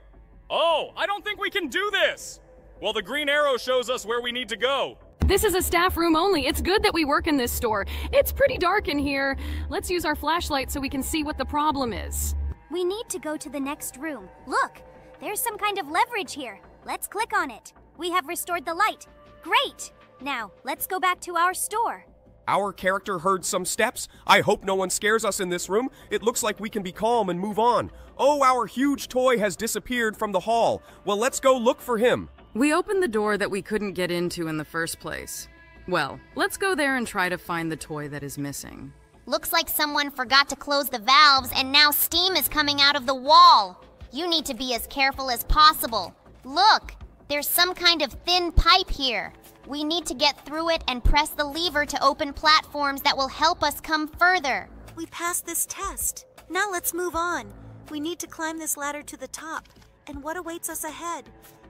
Oh, I don't think we can do this. Well, the green arrow shows us where we need to go. This is a staff room only. It's good that we work in this store. It's pretty dark in here. Let's use our flashlight so we can see what the problem is. We need to go to the next room. Look, there's some kind of leverage here. Let's click on it. We have restored the light. Great! Now, let's go back to our store. Our character heard some steps. I hope no one scares us in this room. It looks like we can be calm and move on. Oh, our huge toy has disappeared from the hall. Well, let's go look for him. We opened the door that we couldn't get into in the first place. Well, let's go there and try to find the toy that is missing. Looks like someone forgot to close the valves and now steam is coming out of the wall. You need to be as careful as possible. Look, There's some kind of thin pipe here. We need to get through it and press the lever to open platforms that will help us come further. We passed this test. Now let's move on. We need to climb this ladder to the top. And what awaits us ahead?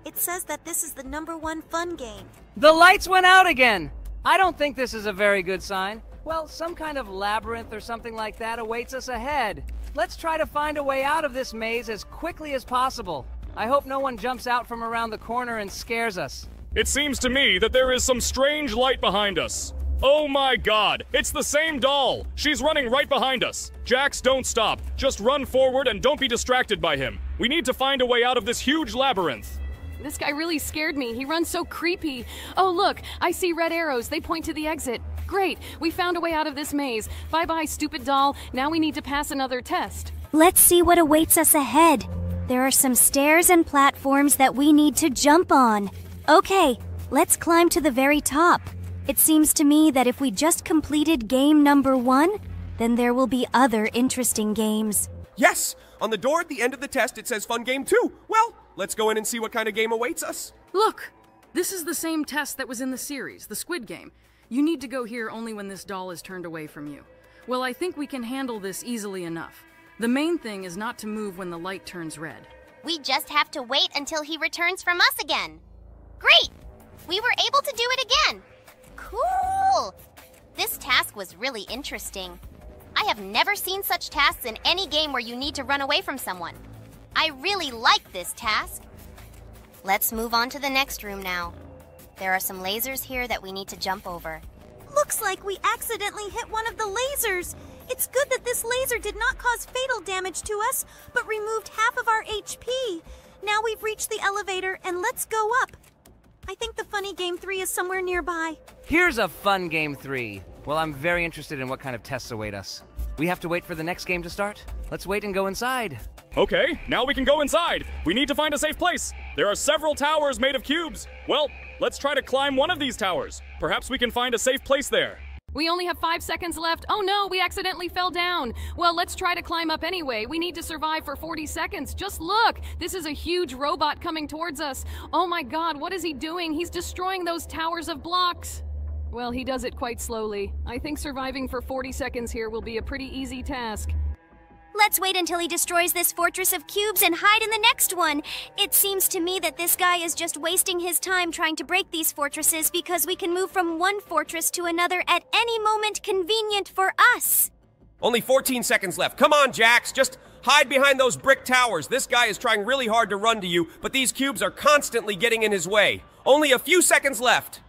It says that this is the number one fun game. The lights went out again! I don't think this is a very good sign. Well, some kind of labyrinth or something like that awaits us ahead. Let's try to find a way out of this maze as quickly as possible. I hope no one jumps out from around the corner and scares us. It seems to me that there is some strange light behind us. Oh my god, it's the same doll! She's running right behind us. Jax, don't stop. Just run forward and don't be distracted by him. We need to find a way out of this huge labyrinth. This guy really scared me. He runs so creepy. Oh, look, I see red arrows. They point to the exit. Great, we found a way out of this maze. Bye bye, stupid doll. Now we need to pass another test. Let's see what awaits us ahead. There are some stairs and platforms that we need to jump on. Okay, let's climb to the very top. It seems to me that if we just completed game number one, then there will be other interesting games. Yes! On the door at the end of the test, it says Fun Game 2. Well, let's go in and see what kind of game awaits us. Look! This is the same test that was in the series, the Squid Game. You need to go here only when this doll is turned away from you. Well, I think we can handle this easily enough. The main thing is not to move when the light turns red. We just have to wait until he returns from us again. Great! We were able to do it again. Cool! This task was really interesting. I have never seen such tasks in any game where you need to run away from someone. I really like this task. Let's move on to the next room now. There are some lasers here that we need to jump over. Looks like we accidentally hit one of the lasers. It's good that this laser did not cause fatal damage to us, but removed half of our HP. Now we've reached the elevator, and let's go up. I think the funny game 3 is somewhere nearby. Here's a fun game three. Well, I'm very interested in what kind of tests await us. We have to wait for the next game to start? Let's wait and go inside. Okay, now we can go inside. We need to find a safe place. There are several towers made of cubes. Well, let's try to climb one of these towers. Perhaps we can find a safe place there. We only have five seconds left. Oh no, we accidentally fell down. Well, let's try to climb up anyway. We need to survive for 40 seconds. Just look! This is a huge robot coming towards us. Oh my god, what is he doing? He's destroying those towers of blocks. Well, he does it quite slowly. I think surviving for 40 seconds here will be a pretty easy task. Let's wait until he destroys this fortress of cubes and hide in the next one. It seems to me that this guy is just wasting his time trying to break these fortresses because we can move from one fortress to another at any moment convenient for us. Only 14 seconds left. Come on, Jax. Just hide behind those brick towers. This guy is trying really hard to run to you, but these cubes are constantly getting in his way. Only a few seconds left.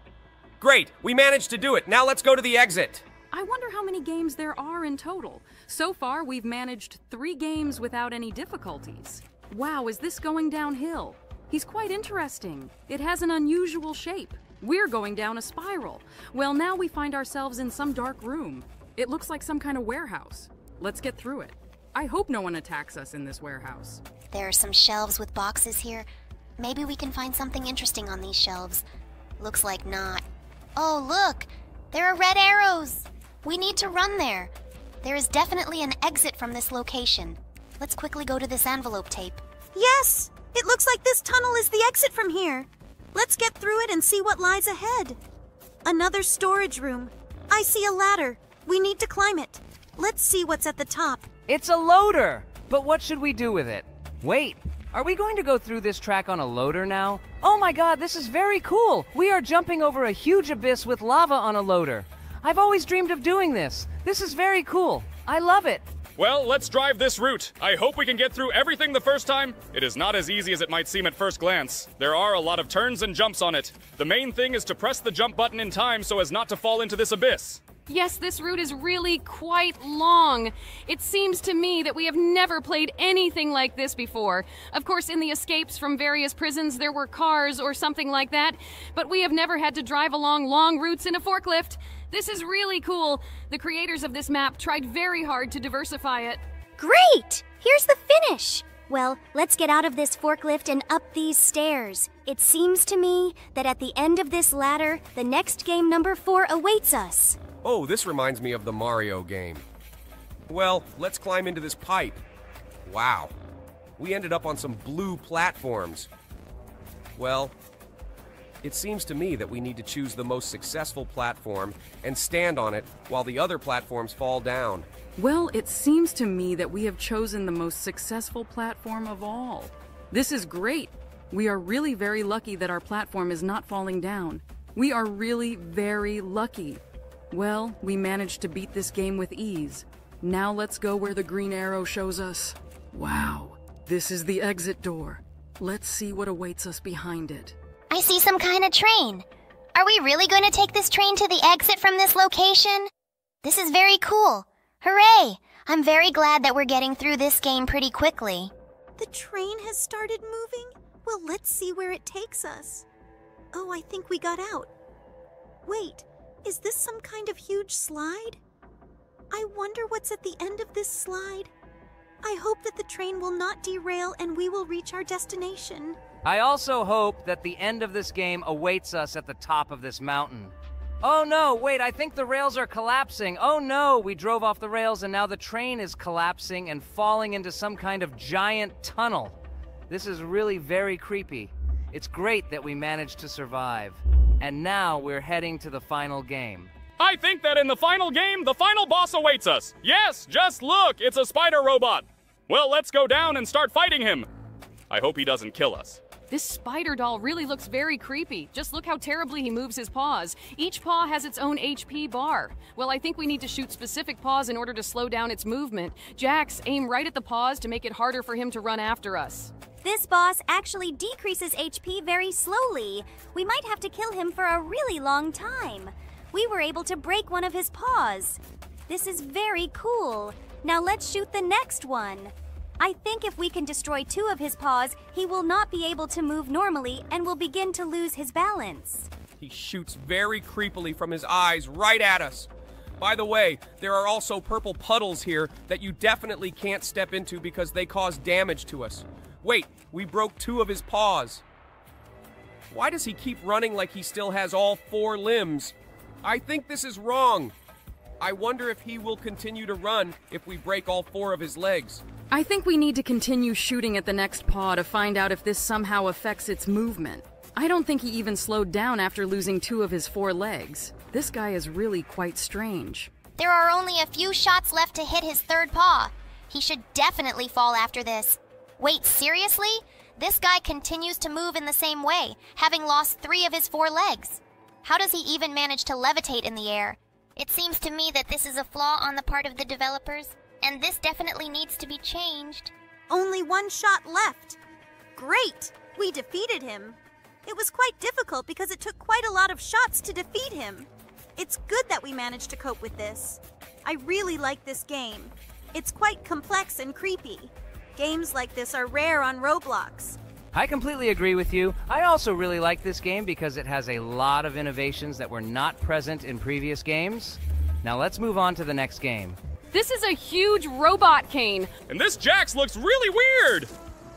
Great, we managed to do it. Now let's go to the exit. I wonder how many games there are in total. So far, we've managed three games without any difficulties. Wow, is this going downhill? He's quite interesting. It has an unusual shape. We're going down a spiral. Well, now we find ourselves in some dark room. It looks like some kind of warehouse. Let's get through it. I hope no one attacks us in this warehouse. There are some shelves with boxes here. Maybe we can find something interesting on these shelves. Looks like not. Oh, look! There are red arrows! We need to run there. There is definitely an exit from this location. Let's quickly go to this envelope tape. Yes! It looks like this tunnel is the exit from here. Let's get through it and see what lies ahead. Another storage room. I see a ladder. We need to climb it. Let's see what's at the top. It's a loader! But what should we do with it? Wait, are we going to go through this track on a loader now? Oh my god, this is very cool! We are jumping over a huge abyss with lava on a loader. I've always dreamed of doing this. This is very cool. I love it. Well, let's drive this route. I hope we can get through everything the first time. It is not as easy as it might seem at first glance. There are a lot of turns and jumps on it. The main thing is to press the jump button in time so as not to fall into this abyss. Yes, this route is really quite long. It seems to me that we have never played anything like this before. Of course, in the escapes from various prisons, there were cars or something like that, but we have never had to drive along long routes in a forklift. This is really cool. The creators of this map tried very hard to diversify it. Great! Here's the finish! Well, let's get out of this forklift and up these stairs. It seems to me that at the end of this ladder, the next game number four awaits us. Oh, this reminds me of the Mario game. Well, let's climb into this pipe. Wow. We ended up on some blue platforms. Well, It seems to me that we need to choose the most successful platform and stand on it while the other platforms fall down. Well, it seems to me that we have chosen the most successful platform of all. This is great. We are really very lucky that our platform is not falling down. We are really very lucky. Well, we managed to beat this game with ease. Now let's go where the green arrow shows us. Wow, this is the exit door. Let's see what awaits us behind it. I see some kind of train. Are we really going to take this train to the exit from this location? This is very cool. Hooray! I'm very glad that we're getting through this game pretty quickly. The train has started moving? Well, let's see where it takes us. Oh, I think we got out. Wait, is this some kind of huge slide? I wonder what's at the end of this slide. I hope that the train will not derail and we will reach our destination. I also hope that the end of this game awaits us at the top of this mountain. Oh no, wait, I think the rails are collapsing. Oh no, we drove off the rails and now the train is collapsing and falling into some kind of giant tunnel. This is really very creepy. It's great that we managed to survive. And now we're heading to the final game. I think that in the final game, the final boss awaits us. Yes, just look, it's a spider robot. Well, let's go down and start fighting him. I hope he doesn't kill us. This spider doll really looks very creepy. Just look how terribly he moves his paws. Each paw has its own HP bar. Well, I think we need to shoot specific paws in order to slow down its movement. Jax, aim right at the paws to make it harder for him to run after us. This boss actually decreases HP very slowly. We might have to kill him for a really long time. We were able to break one of his paws. This is very cool. Now let's shoot the next one. I think if we can destroy two of his paws, he will not be able to move normally and will begin to lose his balance. He shoots very creepily from his eyes right at us. By the way, there are also purple puddles here that you definitely can't step into because they cause damage to us. Wait, we broke two of his paws. Why does he keep running like he still has all four limbs? I think this is wrong. I wonder if he will continue to run if we break all four of his legs. I think we need to continue shooting at the next paw to find out if this somehow affects its movement. I don't think he even slowed down after losing two of his four legs. This guy is really quite strange. There are only a few shots left to hit his third paw. He should definitely fall after this. Wait, seriously? This guy continues to move in the same way, having lost three of his four legs. How does he even manage to levitate in the air? It seems to me that this is a flaw on the part of the developers, and this definitely needs to be changed. Only one shot left. Great! We defeated him. It was quite difficult because it took quite a lot of shots to defeat him. It's good that we managed to cope with this. I really like this game. It's quite complex and creepy. Games like this are rare on Roblox. I completely agree with you. I also really like this game because it has a lot of innovations that were not present in previous games. Now let's move on to the next game. This is a huge robot Caine. And this Jax looks really weird.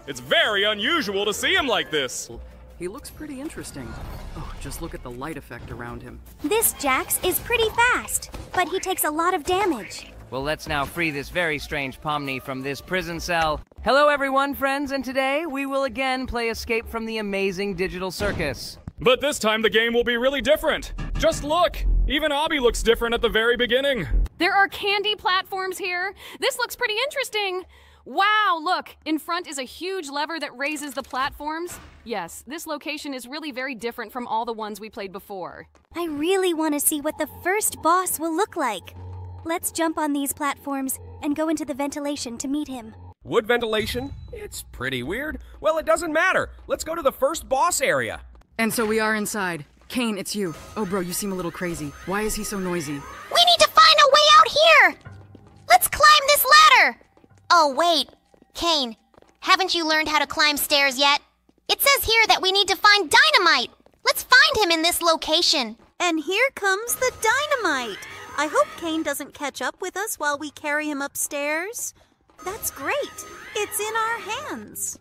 It's very unusual to see him like this. He looks pretty interesting. Oh, just look at the light effect around him. This Jax is pretty fast, but he takes a lot of damage. Well, let's now free this very strange Pomni from this prison cell. Hello, everyone, friends, and today we will again play Escape from the Amazing Digital Circus. But this time the game will be really different. Just look! Even Obby looks different at the very beginning. There are candy platforms here. This looks pretty interesting. Wow, look, in front is a huge lever that raises the platforms. Yes, this location is really very different from all the ones we played before. I really want to see what the first boss will look like. Let's jump on these platforms and go into the ventilation to meet him. Wood ventilation? It's pretty weird. Well, it doesn't matter. Let's go to the first boss area. And so we are inside. Caine, it's you. Oh, bro, you seem a little crazy. Why is he so noisy? We need to find a way out here! Let's climb this ladder! Oh, wait. Caine, haven't you learned how to climb stairs yet? It says here that we need to find dynamite! Let's find him in this location. And here comes the dynamite! I hope Caine doesn't catch up with us while we carry him upstairs. That's great. It's in our hands.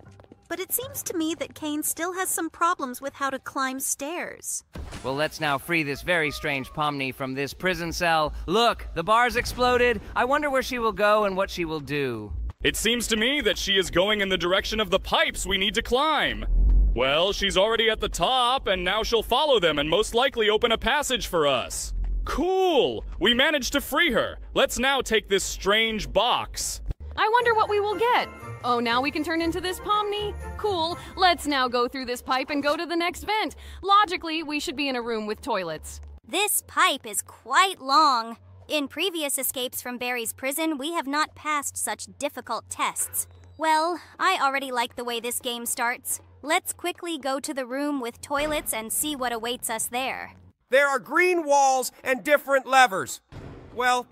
But it seems to me that Caine still has some problems with how to climb stairs. Well, let's now free this very strange Pomni from this prison cell. Look, the bar's exploded. I wonder where she will go and what she will do. It seems to me that she is going in the direction of the pipes we need to climb. Well, she's already at the top, and now she'll follow them and most likely open a passage for us. Cool! We managed to free her. Let's now take this strange box. I wonder what we will get. Oh, now we can turn into this Pomni? Cool. Let's now go through this pipe and go to the next vent. Logically, we should be in a room with toilets. This pipe is quite long. In previous escapes from Barry's prison, we have not passed such difficult tests. Well, I already like the way this game starts. Let's quickly go to the room with toilets and see what awaits us there. There are green walls and different levers. Well,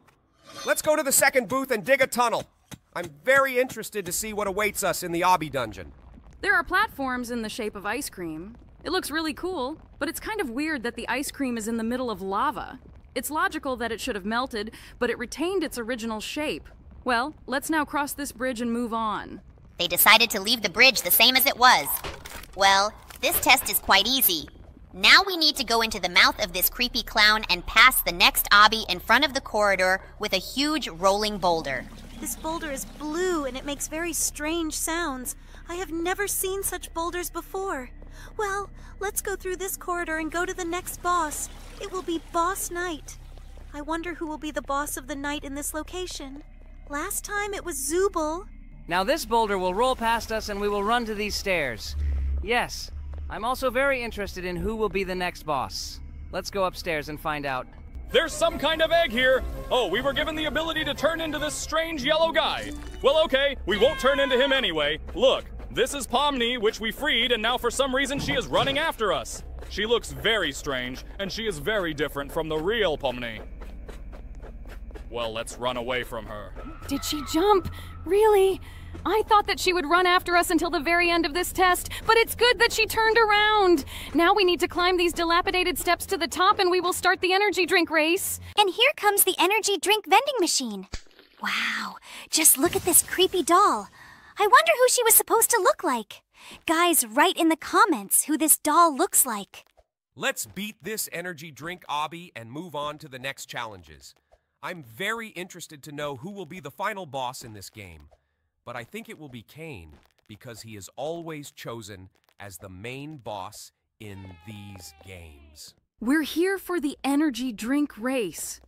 let's go to the second booth and dig a tunnel. I'm very interested to see what awaits us in the obby dungeon. There are platforms in the shape of ice cream. It looks really cool, but it's kind of weird that the ice cream is in the middle of lava. It's logical that it should have melted, but it retained its original shape. Well, let's now cross this bridge and move on. They decided to leave the bridge the same as it was. Well, this test is quite easy. Now we need to go into the mouth of this creepy clown and pass the next obby in front of the corridor with a huge rolling boulder. This boulder is blue and it makes very strange sounds. I have never seen such boulders before. Well, let's go through this corridor and go to the next boss. It will be Boss Night. I wonder who will be the boss of the night in this location. Last time it was Zooble. Now this boulder will roll past us and we will run to these stairs. Yes, I'm also very interested in who will be the next boss. Let's go upstairs and find out. There's some kind of egg here! Oh, we were given the ability to turn into this strange yellow guy. Well, okay, we won't turn into him anyway. Look, this is Pomni, which we freed, and now for some reason she is running after us. She looks very strange, and she is very different from the real Pomni. Well, let's run away from her. Did she jump? Really? I thought that she would run after us until the very end of this test, but it's good that she turned around. Now we need to climb these dilapidated steps to the top and we will start the energy drink race. And here comes the energy drink vending machine. Wow, just look at this creepy doll. I wonder who she was supposed to look like. Guys, write in the comments who this doll looks like. Let's beat this energy drink obby and move on to the next challenges. I'm very interested to know who will be the final boss in this game but I think it will be Caine because he is always chosen as the main boss in these games. We're here for the energy drink race.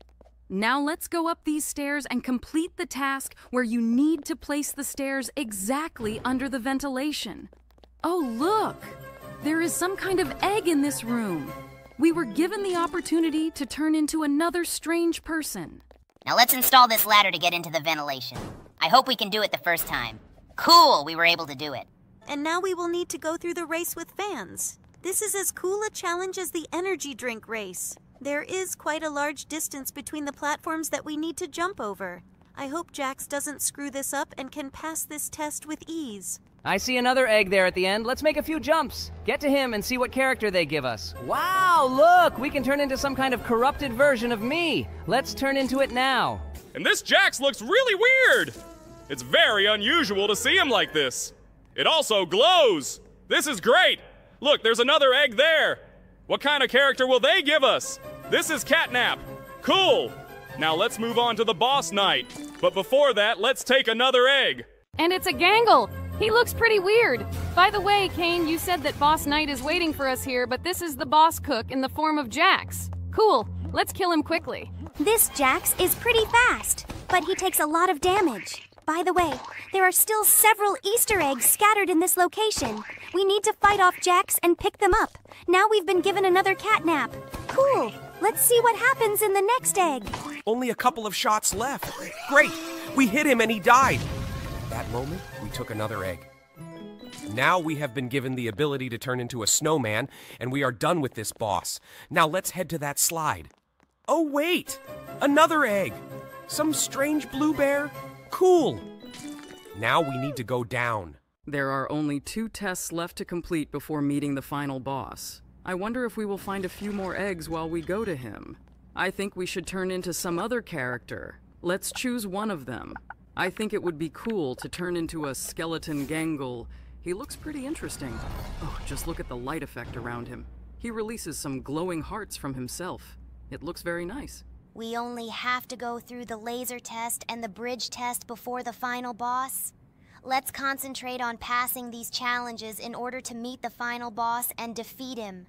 Now let's go up these stairs and complete the task where you need to place the stairs exactly under the ventilation. Oh, look! There is some kind of egg in this room. We were given the opportunity to turn into another strange person. Now let's install this ladder to get into the ventilation. I hope we can do it the first time. Cool, we were able to do it. And now we will need to go through the race with fans. This is as cool a challenge as the energy drink race. There is quite a large distance between the platforms that we need to jump over. I hope Jax doesn't screw this up and can pass this test with ease. I see another egg there at the end. Let's make a few jumps. Get to him and see what character they give us. Wow, look! We can turn into some kind of corrupted version of me. Let's turn into it now. And this Jax looks really weird! It's very unusual to see him like this. It also glows. This is great. Look, there's another egg there. What kind of character will they give us? This is Catnap. Cool. Now let's move on to the boss night. But before that, let's take another egg. And it's a Gangle. He looks pretty weird. By the way, Caine, you said that Boss Knight is waiting for us here, but this is the boss cook in the form of Jax. Cool. Let's kill him quickly. This Jax is pretty fast, but he takes a lot of damage. By the way, there are still several Easter eggs scattered in this location. We need to fight off Jax and pick them up. Now we've been given another catnap. Cool. Let's see what happens in the next egg. Only a couple of shots left. Great! We hit him and he died. At that moment, we took another egg. Now we have been given the ability to turn into a snowman, and we are done with this boss. Now let's head to that slide. Oh, wait! Another egg! Some strange blue bear Cool! Now we need to go down. There are only two tests left to complete before meeting the final boss. I wonder if we will find a few more eggs while we go to him. I think we should turn into some other character. Let's choose one of them. I think it would be cool to turn into a skeleton gangle. He looks pretty interesting. Oh, just look at the light effect around him. He releases some glowing hearts from himself. It looks very nice. We only have to go through the laser test and the bridge test before the final boss? Let's concentrate on passing these challenges in order to meet the final boss and defeat him.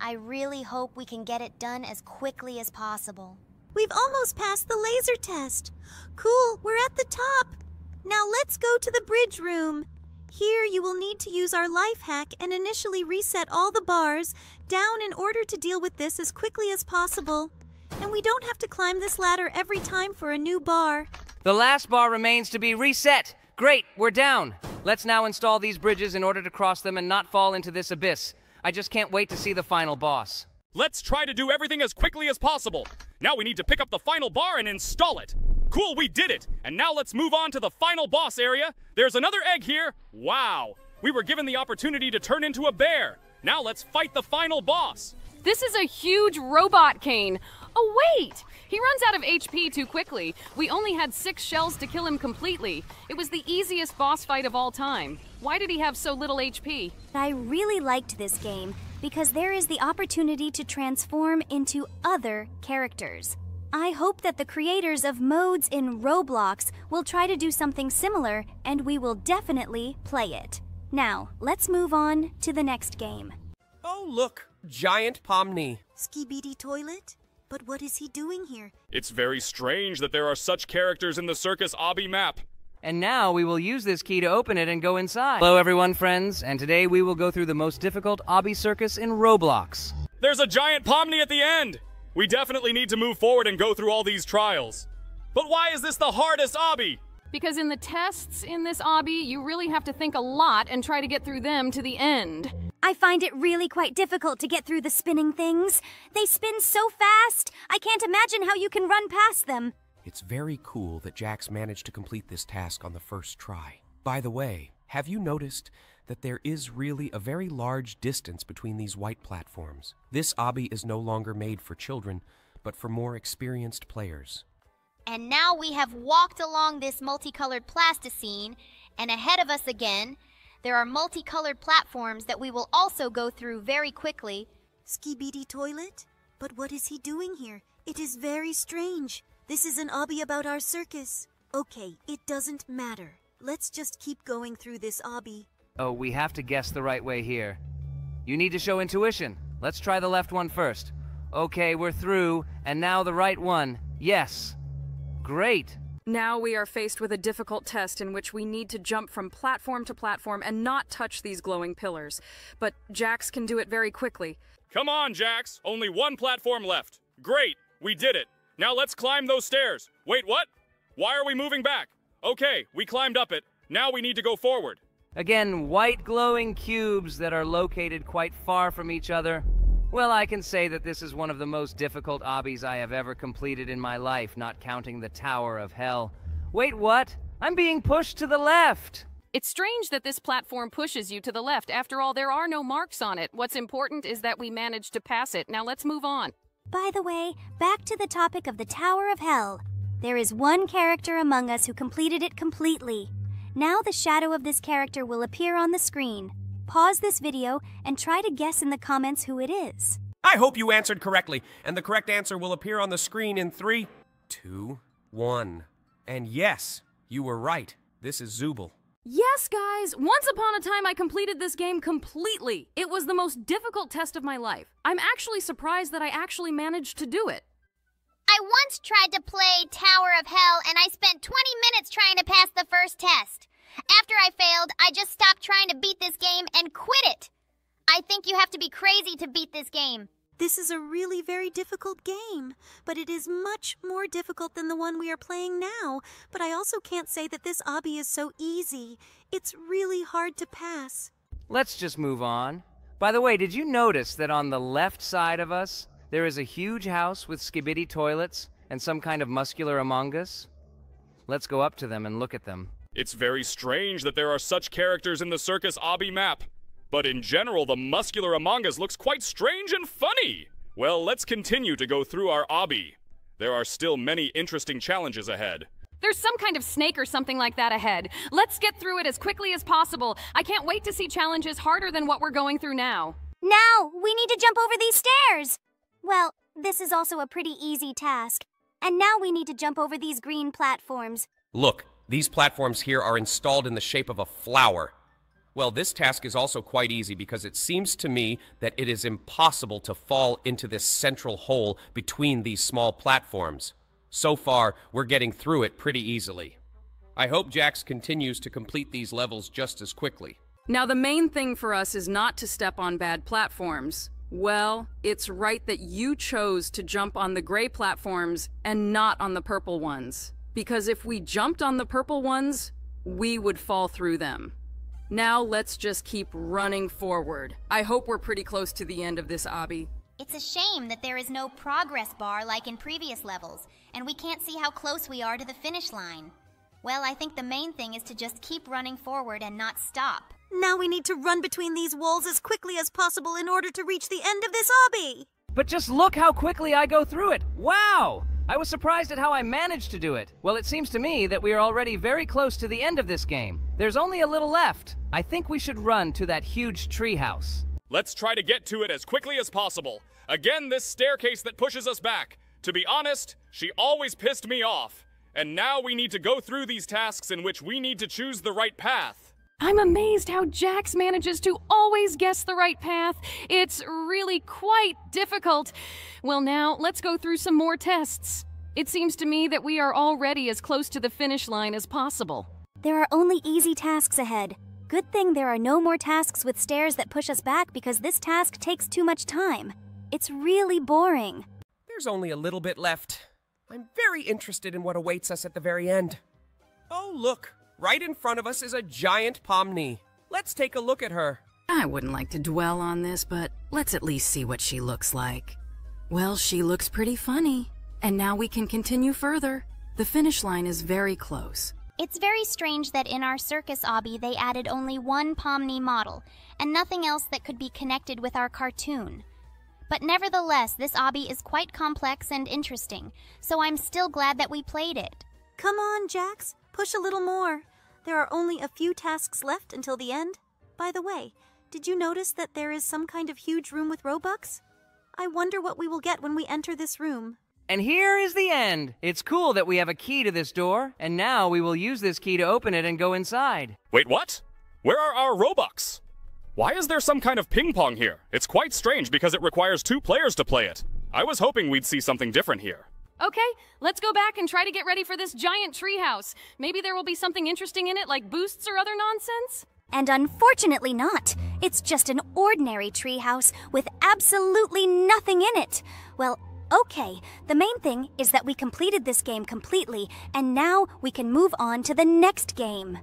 I really hope we can get it done as quickly as possible. We've almost passed the laser test. Cool, we're at the top. Now let's go to the bridge room. Here you will need to use our life hack and initially reset all the bars down in order to deal with this as quickly as possible. And we don't have to climb this ladder every time for a new bar. The last bar remains to be reset. Great, we're down. Let's now install these bridges in order to cross them and not fall into this abyss. I just can't wait to see the final boss. Let's try to do everything as quickly as possible. Now we need to pick up the final bar and install it. Cool, we did it! And now let's move on to the final boss area. There's another egg here. Wow! We were given the opportunity to turn into a bear. Now let's fight the final boss. This is a huge robot Caine. Oh, wait! He runs out of HP too quickly. We only had six shells to kill him completely. It was the easiest boss fight of all time. Why did he have so little HP? I really liked this game because there is the opportunity to transform into other characters. I hope that the creators of modes in Roblox will try to do something similar and we will definitely play it. Now, let's move on to the next game. Oh, look, giant Pomni. Skibidi Toilet? But what is he doing here? It's very strange that there are such characters in the Circus Obby map. And now we will use this key to open it and go inside. Hello, everyone, friends, and today we will go through the most difficult Obby Circus in Roblox. There's a giant Pomni at the end! We definitely need to move forward and go through all these trials. But why is this the hardest obby? Because in the tests in this obby, you really have to think a lot and try to get through them to the end. I find it really quite difficult to get through the spinning things. They spin so fast, I can't imagine how you can run past them. It's very cool that Jax managed to complete this task on the first try. By the way, have you noticed that there is really a very large distance between these white platforms. This obby is no longer made for children, but for more experienced players. And now we have walked along this multicolored plasticine, and ahead of us again, there are multicolored platforms that we will also go through very quickly. Skibidi Toilet? But what is he doing here? It is very strange. This is an obby about our circus. Okay, it doesn't matter. Let's just keep going through this obby. Oh, we have to guess the right way here. You need to show intuition. Let's try the left one first. Okay, we're through, and now the right one. Yes. Great. Now we are faced with a difficult test in which we need to jump from platform to platform and not touch these glowing pillars. But Jax can do it very quickly. Come on, Jax! Only one platform left. Great! We did it! Now let's climb those stairs. Wait, what? Why are we moving back? Okay, we climbed up it. Now we need to go forward. Again, white glowing cubes that are located quite far from each other. Well, I can say that this is one of the most difficult obbies I have ever completed in my life, not counting the Tower of Hell. Wait, what? I'm being pushed to the left! It's strange that this platform pushes you to the left. After all, there are no marks on it. What's important is that we managed to pass it. Now let's move on. By the way, back to the topic of the Tower of Hell. There is one character among us who completed it completely. Now the shadow of this character will appear on the screen. Pause this video and try to guess in the comments who it is. I hope you answered correctly, and the correct answer will appear on the screen in three, two, one. And yes, you were right. This is Zooble. Yes, guys! Once upon a time, I completed this game completely. It was the most difficult test of my life. I'm actually surprised that I actually managed to do it. I once tried to play Tower of Hell and I spent 20 minutes trying to pass the first test. After I failed, I just stopped trying to beat this game and quit it. I think you have to be crazy to beat this game. This is a really very difficult game, but it is much more difficult than the one we are playing now. But I also can't say that this obby is so easy. It's really hard to pass. Let's just move on. By the way, did you notice that on the left side of us, there is a huge house with skibidi toilets and some kind of muscular Among Us. Let's go up to them and look at them. It's very strange that there are such characters in the Circus Obby map. But in general, the muscular Among Us looks quite strange and funny. Well, let's continue to go through our obby. There are still many interesting challenges ahead. There's some kind of snake or something like that ahead. Let's get through it as quickly as possible. I can't wait to see challenges harder than what we're going through now. Now, we need to jump over these stairs. Well, this is also a pretty easy task. And now we need to jump over these green platforms. Look, These platforms here are installed in the shape of a flower. Well, this task is also quite easy because it seems to me that it is impossible to fall into this central hole between these small platforms. So far, we're getting through it pretty easily. I hope Jax continues to complete these levels just as quickly. Now, the main thing for us is not to step on bad platforms. Well, it's right that you chose to jump on the gray platforms and not on the purple ones. Because if we jumped on the purple ones, we would fall through them. Now let's just keep running forward. I hope we're pretty close to the end of this obby. It's a shame that there is no progress bar like in previous levels, and we can't see how close we are to the finish line. Well, I think the main thing is to just keep running forward and not stop. Now we need to run between these walls as quickly as possible in order to reach the end of this obby. But just look how quickly I go through it. Wow! I was surprised at how I managed to do it. Well, it seems to me that we are already very close to the end of this game. There's only a little left. I think we should run to that huge treehouse. Let's try to get to it as quickly as possible. Again, this staircase that pushes us back. To be honest, she always pissed me off. And now we need to go through these tasks in which we need to choose the right path. I'm amazed how Jax manages to always guess the right path. It's really quite difficult. Well, now, let's go through some more tests. It seems to me that we are already as close to the finish line as possible. There are only easy tasks ahead. Good thing there are no more tasks with stairs that push us back because this task takes too much time. It's really boring. There's only a little bit left. I'm very interested in what awaits us at the very end. Oh, look, right in front of us is a giant Pomni. Let's take a look at her. I wouldn't like to dwell on this, but let's at least see what she looks like. Well, she looks pretty funny. And now we can continue further. The finish line is very close. It's very strange that in our circus obby they added only one Pomni model, and nothing else that could be connected with our cartoon. But nevertheless, this obby is quite complex and interesting, so I'm still glad that we played it. Come on, Jax. Push a little more. There are only a few tasks left until the end. By the way, did you notice that there is some kind of huge room with Robux? I wonder what we will get when we enter this room. And here is the end. It's cool that we have a key to this door, and now we will use this key to open it and go inside. Wait, what? Where are our Robux? Why is there some kind of ping pong here? It's quite strange because it requires two players to play it. I was hoping we'd see something different here. Okay, let's go back and try to get ready for this giant treehouse. Maybe there will be something interesting in it, like boosts or other nonsense? And unfortunately not. It's just an ordinary treehouse with absolutely nothing in it. Well, okay, the main thing is that we completed this game completely, and now we can move on to the next game.